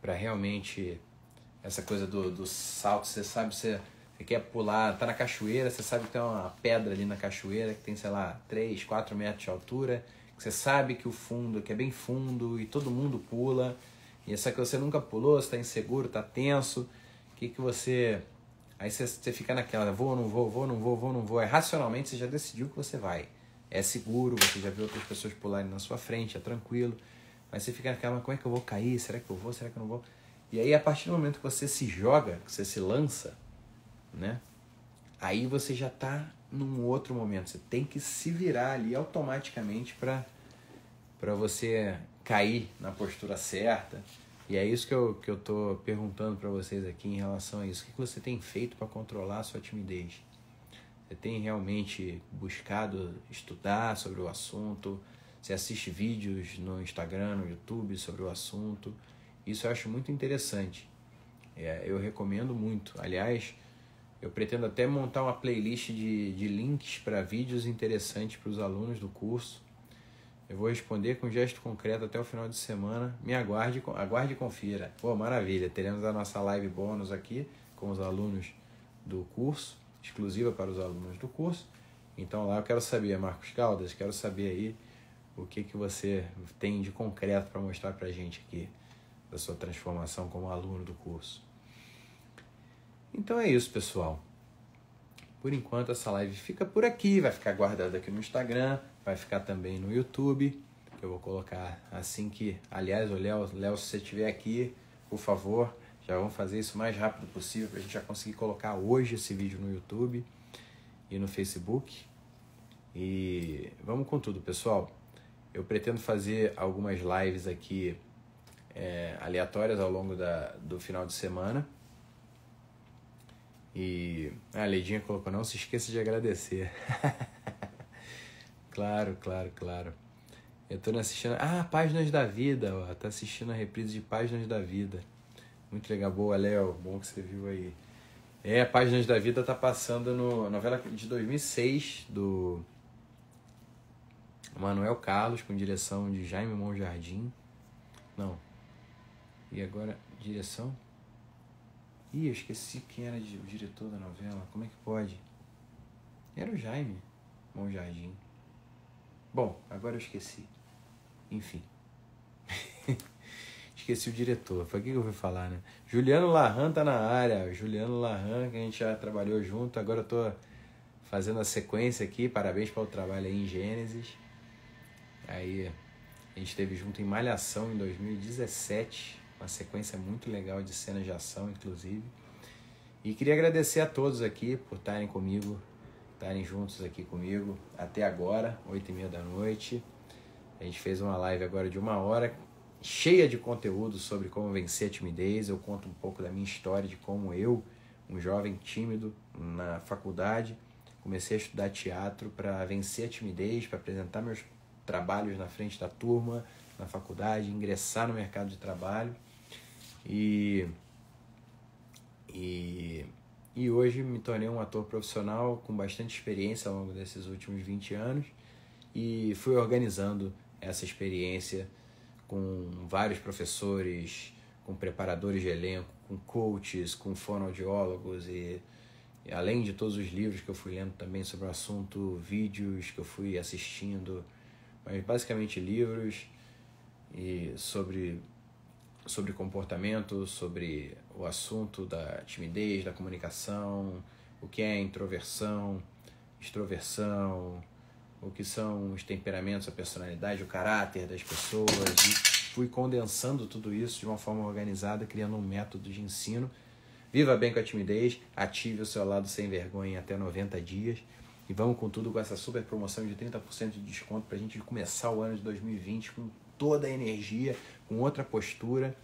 para realmente essa coisa do, do salto, você sabe, você, você quer pular, tá na cachoeira, você sabe que tem uma pedra ali na cachoeira que tem, sei lá, 3, 4 metros de altura, que você sabe que o fundo, que é bem fundo e todo mundo pula, e essa que você nunca pulou, você está inseguro, está tenso, o que, que você. Aí você, você fica naquela, vou ou não vou, vou ou não vou, vou ou não vou. É racionalmente você já decidiu que você vai. É seguro, você já viu outras pessoas pularem na sua frente, é tranquilo. Mas você fica naquela, como é que eu vou cair? Será que eu vou? Será que eu não vou? E aí, a partir do momento que você se joga, que você se lança, né? Aí você já está num outro momento. Você tem que se virar ali automaticamente para para você cair na postura certa. E é isso que eu, que eu tô perguntando para vocês aqui em relação a isso. O que você tem feito para controlar a sua timidez? Você tem realmente buscado estudar sobre o assunto? Você assiste vídeos no Instagram, no YouTube sobre o assunto? Isso eu acho muito interessante. É, eu recomendo muito. Aliás, eu pretendo até montar uma playlist de, de links para vídeos interessantes para os alunos do curso. Eu vou responder com gesto concreto até o final de semana. Me aguarde, aguarde e confira. Pô, maravilha. Teremos a nossa live bônus aqui com os alunos do curso, exclusiva para os alunos do curso. Então lá eu quero saber, Marcos Caldas, quero saber aí o que, que você tem de concreto para mostrar para a gente aqui da sua transformação como aluno do curso. Então é isso, pessoal. Por enquanto essa live fica por aqui, vai ficar guardada aqui no Instagram, vai ficar também no YouTube, que eu vou colocar assim que, aliás, o Léo, se você estiver aqui, por favor, já vamos fazer isso o mais rápido possível para a gente já conseguir colocar hoje esse vídeo no YouTube e no Facebook. E vamos com tudo, pessoal. Eu pretendo fazer algumas lives aqui é, aleatórias ao longo da, do final de semana. E a Leidinha colocou, não se esqueça de agradecer. *laughs* claro, claro, claro. Eu tô assistindo. Ah, Páginas da Vida, ó. Tá assistindo a reprise de Páginas da Vida. Muito legal. Boa, Léo. Bom que você viu aí. É, Páginas da Vida tá passando no novela de 2006 do Manuel Carlos, com direção de Jaime Monjardim. Não, e agora, direção? Ih, eu esqueci quem era o diretor da novela. Como é que pode? Era o Jaime Bom Jardim. Bom, agora eu esqueci. Enfim. *laughs* esqueci o diretor. Foi o que eu fui falar, né? Juliano Larran tá na área. Juliano Larran, que a gente já trabalhou junto. Agora eu tô fazendo a sequência aqui. Parabéns pelo trabalho aí em Gênesis. Aí a gente esteve junto em Malhação em 2017 uma sequência muito legal de cenas de ação, inclusive. E queria agradecer a todos aqui por estarem comigo, estarem juntos aqui comigo até agora, oito e meia da noite. A gente fez uma live agora de uma hora, cheia de conteúdo sobre como vencer a timidez. Eu conto um pouco da minha história, de como eu, um jovem tímido na faculdade, comecei a estudar teatro para vencer a timidez, para apresentar meus trabalhos na frente da turma, na faculdade, ingressar no mercado de trabalho. E, e, e hoje me tornei um ator profissional com bastante experiência ao longo desses últimos 20 anos. E fui organizando essa experiência com vários professores, com preparadores de elenco, com coaches, com fonoaudiólogos e, e além de todos os livros que eu fui lendo também sobre o assunto, vídeos que eu fui assistindo, mas basicamente livros e sobre sobre comportamento, sobre o assunto da timidez, da comunicação, o que é introversão, extroversão, o que são os temperamentos, a personalidade, o caráter das pessoas. E fui condensando tudo isso de uma forma organizada, criando um método de ensino Viva bem com a timidez, ative o seu lado sem vergonha em até 90 dias. E vamos com tudo com essa super promoção de 30% de desconto para a gente começar o ano de 2020 com toda a energia, com outra postura.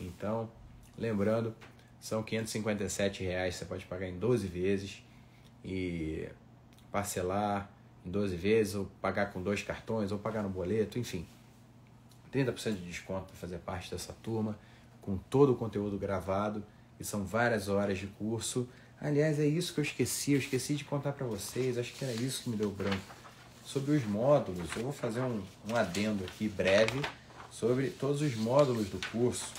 Então, lembrando, são 557 reais, você pode pagar em 12 vezes e parcelar em 12 vezes, ou pagar com dois cartões, ou pagar no boleto, enfim. 30% de desconto para fazer parte dessa turma, com todo o conteúdo gravado, e são várias horas de curso Aliás, é isso que eu esqueci, eu esqueci de contar para vocês, acho que era isso que me deu branco. Sobre os módulos, eu vou fazer um, um adendo aqui breve sobre todos os módulos do curso.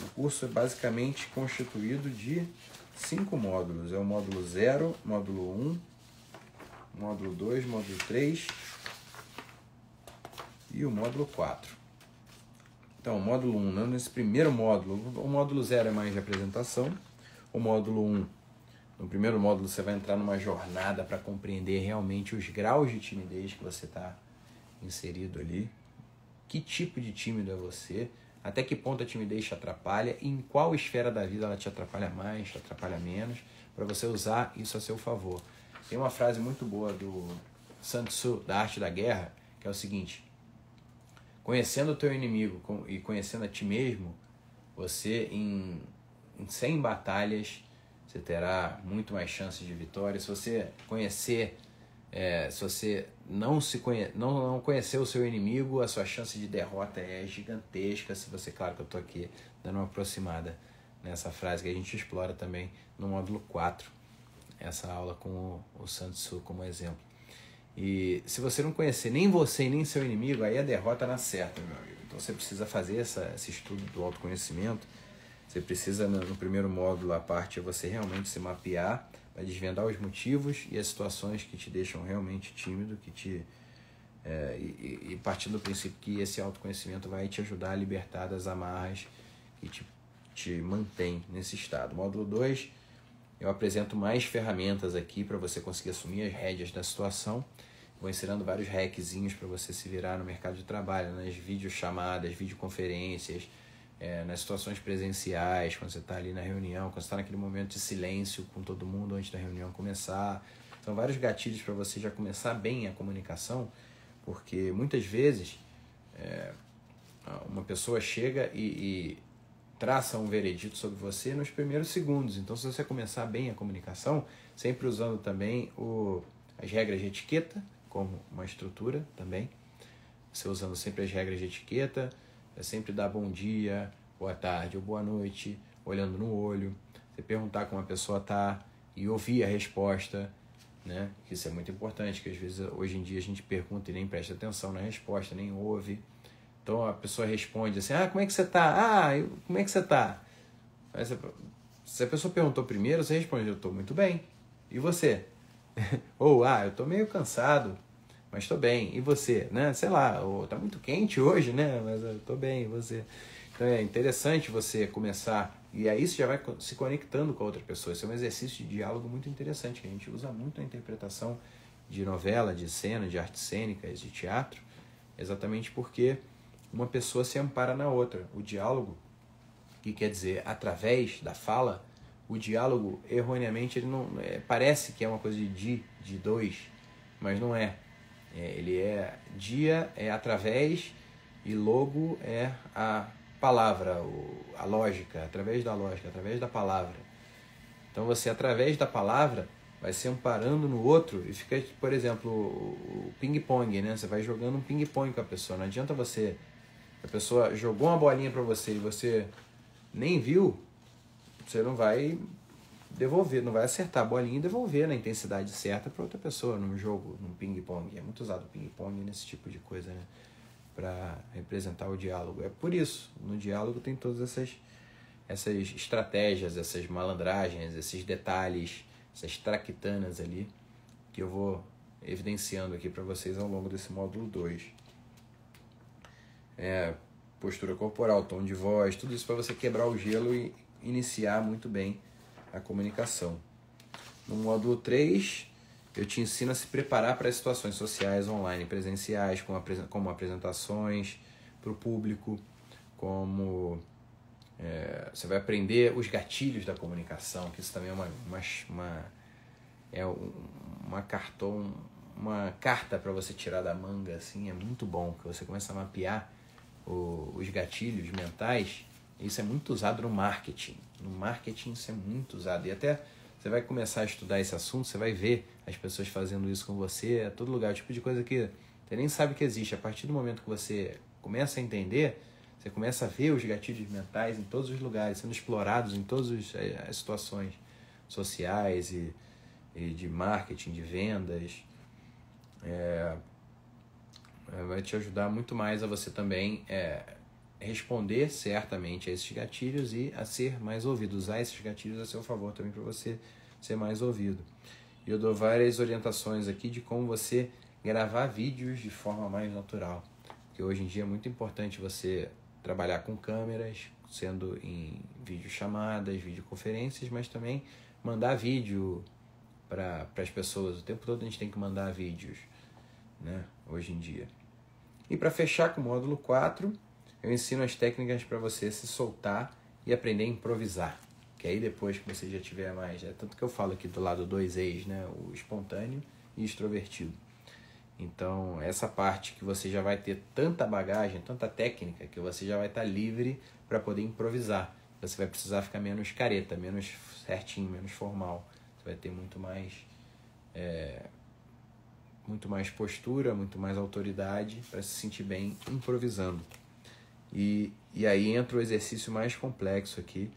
O curso é basicamente constituído de cinco módulos. É o módulo 0, módulo 1, um, módulo 2, módulo 3 e o módulo 4. Então, módulo 1, um, né, nesse primeiro módulo, o módulo 0 é mais de apresentação, o módulo 1 um no primeiro módulo, você vai entrar numa jornada para compreender realmente os graus de timidez que você está inserido ali. Que tipo de tímido é você? Até que ponto a timidez te atrapalha? E em qual esfera da vida ela te atrapalha mais, te atrapalha menos? Para você usar isso a seu favor. Tem uma frase muito boa do Sun Tzu, da Arte da Guerra, que é o seguinte: Conhecendo o teu inimigo e conhecendo a ti mesmo, você em, em 100 batalhas você terá muito mais chances de vitória. Se você conhecer, é, se você não se conhe não, não conhecer o seu inimigo, a sua chance de derrota é gigantesca. Se você, claro que eu estou aqui dando uma aproximada nessa frase que a gente explora também no módulo 4, essa aula com o, o Santos como exemplo. E se você não conhecer nem você nem seu inimigo, aí a derrota na certa, meu amigo. Então você precisa fazer essa, esse estudo do autoconhecimento você precisa, no, primeiro módulo, a parte é você realmente se mapear, para desvendar os motivos e as situações que te deixam realmente tímido, que te é, e, e partindo do princípio que esse autoconhecimento vai te ajudar a libertar das amarras que te, te mantém nesse estado. Módulo 2, eu apresento mais ferramentas aqui para você conseguir assumir as rédeas da situação. Vou ensinando vários hackzinhos para você se virar no mercado de trabalho, nas videochamadas, videoconferências, é, nas situações presenciais, quando você está ali na reunião, quando você está naquele momento de silêncio com todo mundo antes da reunião começar. São vários gatilhos para você já começar bem a comunicação, porque muitas vezes é, uma pessoa chega e, e traça um veredito sobre você nos primeiros segundos. Então, se você começar bem a comunicação, sempre usando também o, as regras de etiqueta como uma estrutura também, você usando sempre as regras de etiqueta, é sempre dar bom dia, boa tarde ou boa noite, olhando no olho. Você perguntar como a pessoa tá e ouvir a resposta, né? Isso é muito importante, que às vezes hoje em dia a gente pergunta e nem presta atenção na resposta, nem ouve. Então a pessoa responde assim: "Ah, como é que você tá? Ah, eu, como é que você tá?" Se a pessoa perguntou primeiro, você responde: "Eu estou muito bem". E você? *laughs* Ou ah, eu estou meio cansado mas estou bem. E você, né? Sei lá, tá muito quente hoje, né? Mas eu tô bem, e você? Então é interessante você começar e aí você já vai se conectando com a outra pessoa. Esse é um exercício de diálogo muito interessante que a gente usa muito na interpretação de novela, de cena, de artes cênicas, de teatro, exatamente porque uma pessoa se ampara na outra. O diálogo, que quer dizer através da fala, o diálogo erroneamente ele não é, parece que é uma coisa de, de dois, mas não é. É, ele é dia é através e logo é a palavra, a lógica, através da lógica, através da palavra. Então você, através da palavra, vai se amparando no outro e fica, por exemplo, o ping-pong, né? Você vai jogando um ping-pong com a pessoa. Não adianta você. A pessoa jogou uma bolinha para você e você nem viu, você não vai devolver, não vai acertar a bolinha e devolver na intensidade certa para outra pessoa num jogo, num ping-pong. É muito usado ping-pong nesse tipo de coisa, né? Para representar o diálogo. É por isso, no diálogo tem todas essas, essas estratégias, essas malandragens, esses detalhes, essas traquitanas ali, que eu vou evidenciando aqui para vocês ao longo desse módulo 2. É, postura corporal, tom de voz, tudo isso para você quebrar o gelo e iniciar muito bem a comunicação. No módulo 3, eu te ensino a se preparar para as situações sociais online presenciais, como, apresentações para o público, como É, você vai aprender os gatilhos da comunicação, que isso também é uma, uma, uma é uma cartão, uma carta para você tirar da manga, assim, é muito bom, que você começa a mapear o, os gatilhos mentais. Isso é muito usado no marketing. No marketing isso é muito usado. E até você vai começar a estudar esse assunto, você vai ver as pessoas fazendo isso com você a todo lugar, o tipo de coisa que você nem sabe que existe. A partir do momento que você começa a entender, você começa a ver os gatilhos mentais em todos os lugares, sendo explorados em todas eh, as situações sociais e, e de marketing, de vendas. É, vai te ajudar muito mais a você também é, responder certamente a esses gatilhos e a ser mais ouvido, usar esses gatilhos a seu favor também para você ser mais ouvido. E eu dou várias orientações aqui de como você gravar vídeos de forma mais natural, porque hoje em dia é muito importante você trabalhar com câmeras, sendo em videochamadas, videoconferências, mas também mandar vídeo para as pessoas. O tempo todo a gente tem que mandar vídeos, né? Hoje em dia. E para fechar com o módulo 4, eu ensino as técnicas para você se soltar e aprender a improvisar. Que aí depois que você já tiver mais. É tanto que eu falo aqui do lado dois ex, né? O espontâneo e extrovertido. Então, essa parte que você já vai ter tanta bagagem, tanta técnica, que você já vai estar livre para poder improvisar. Você vai precisar ficar menos careta, menos certinho, menos formal. Você vai ter muito mais. É, muito mais postura, muito mais autoridade para se sentir bem improvisando. E, e aí entra o exercício mais complexo aqui,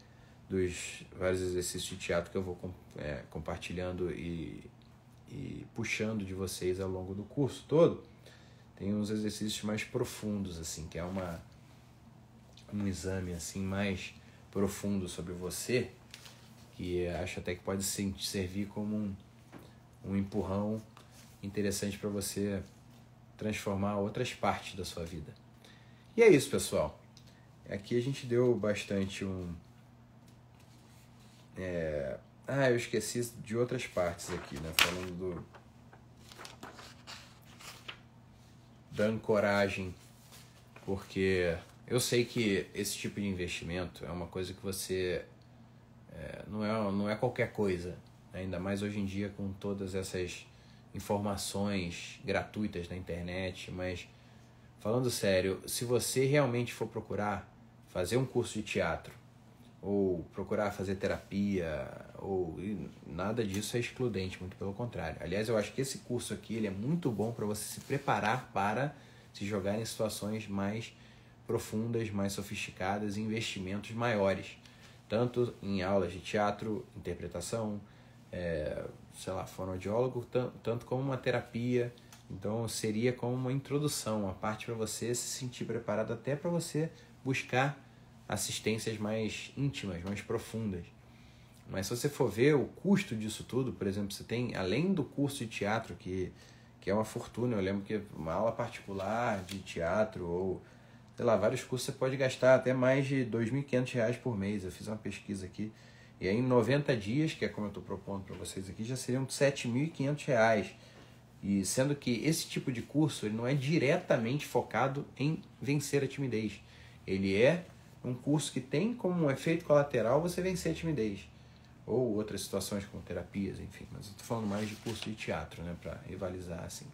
dos vários exercícios de teatro que eu vou é, compartilhando e, e puxando de vocês ao longo do curso todo. Tem uns exercícios mais profundos, assim, que é uma, um exame assim mais profundo sobre você, que acho até que pode servir como um, um empurrão interessante para você transformar outras partes da sua vida. E é isso, pessoal. Aqui a gente deu bastante um. É... Ah, eu esqueci de outras partes aqui, né? Falando do. Da ancoragem, porque eu sei que esse tipo de investimento é uma coisa que você. É, não, é, não é qualquer coisa, ainda mais hoje em dia com todas essas informações gratuitas na internet, mas falando sério, se você realmente for procurar fazer um curso de teatro ou procurar fazer terapia ou nada disso é excludente, muito pelo contrário. Aliás, eu acho que esse curso aqui ele é muito bom para você se preparar para se jogar em situações mais profundas, mais sofisticadas, investimentos maiores, tanto em aulas de teatro, interpretação, é, sei lá, fonoaudiólogo, tanto como uma terapia. Então seria como uma introdução, uma parte para você se sentir preparado até para você buscar assistências mais íntimas, mais profundas. Mas se você for ver o custo disso tudo, por exemplo, você tem, além do curso de teatro, que, que é uma fortuna, eu lembro que uma aula particular de teatro ou, sei lá, vários cursos você pode gastar até mais de R$ 2.500 por mês. Eu fiz uma pesquisa aqui e aí, em 90 dias, que é como eu estou propondo para vocês aqui, já seriam R$ 7.500. E sendo que esse tipo de curso ele não é diretamente focado em vencer a timidez. Ele é um curso que tem como um efeito colateral você vencer a timidez. Ou outras situações como terapias, enfim. Mas eu estou falando mais de curso de teatro, né? Para rivalizar assim.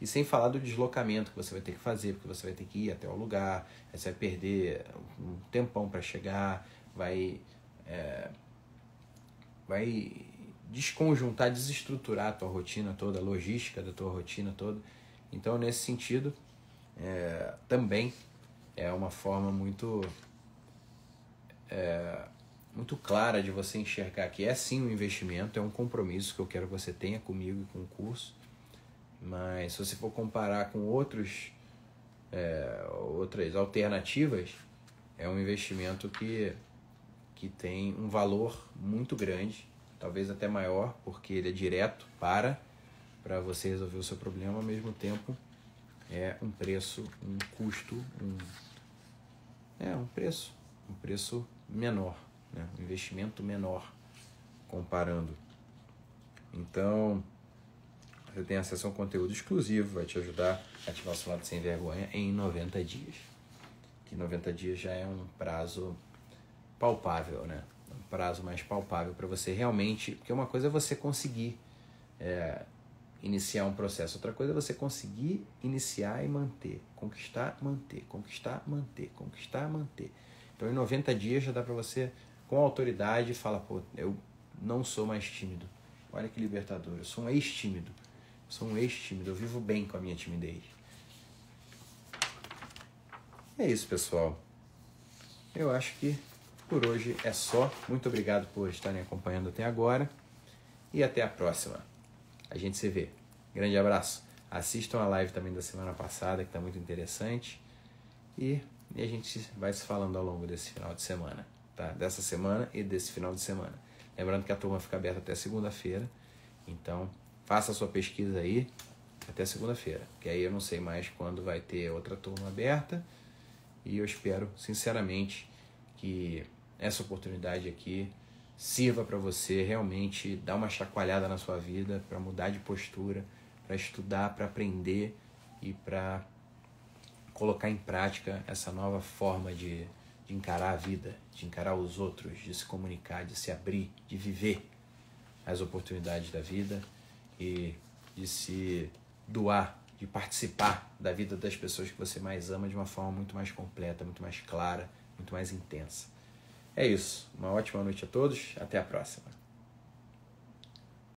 E sem falar do deslocamento que você vai ter que fazer, porque você vai ter que ir até o lugar, você vai perder um tempão para chegar, vai é, vai desconjuntar, desestruturar a tua rotina toda, a logística da tua rotina toda. Então, nesse sentido, é, também é uma forma muito é, muito clara de você enxergar que é sim um investimento, é um compromisso que eu quero que você tenha comigo e com o curso. Mas se você for comparar com outros é, outras alternativas, é um investimento que que tem um valor muito grande, talvez até maior, porque ele é direto para para você resolver o seu problema, ao mesmo tempo é um preço, um custo, um é um preço, um preço menor, né? um investimento menor comparando. Então, você tem acesso a um conteúdo exclusivo, vai te ajudar a ativar o seu lado sem vergonha em 90 dias. Que 90 dias já é um prazo palpável, né? Prazo mais palpável para você realmente. Porque uma coisa é você conseguir é, iniciar um processo, outra coisa é você conseguir iniciar e manter. Conquistar, manter, conquistar, manter, conquistar, manter. Então em 90 dias já dá para você, com autoridade, falar: pô, eu não sou mais tímido. Olha que libertador, eu sou um ex-tímido. Sou um ex-tímido, eu vivo bem com a minha timidez. É isso, pessoal. Eu acho que por hoje é só. Muito obrigado por estarem acompanhando até agora e até a próxima. A gente se vê. Grande abraço. Assistam a live também da semana passada, que está muito interessante. E, e, a gente vai se falando ao longo desse final de semana, tá? Dessa semana e desse final de semana. Lembrando que a turma fica aberta até segunda-feira. Então, faça a sua pesquisa aí até segunda-feira, que aí eu não sei mais quando vai ter outra turma aberta. E eu espero, sinceramente, que essa oportunidade aqui sirva para você realmente dar uma chacoalhada na sua vida, para mudar de postura, para estudar, para aprender e para colocar em prática essa nova forma de, de encarar a vida, de encarar os outros, de se comunicar, de se abrir, de viver as oportunidades da vida e de se doar, de participar da vida das pessoas que você mais ama de uma forma muito mais completa, muito mais clara muito mais intensa. É isso. Uma ótima noite a todos. Até a próxima.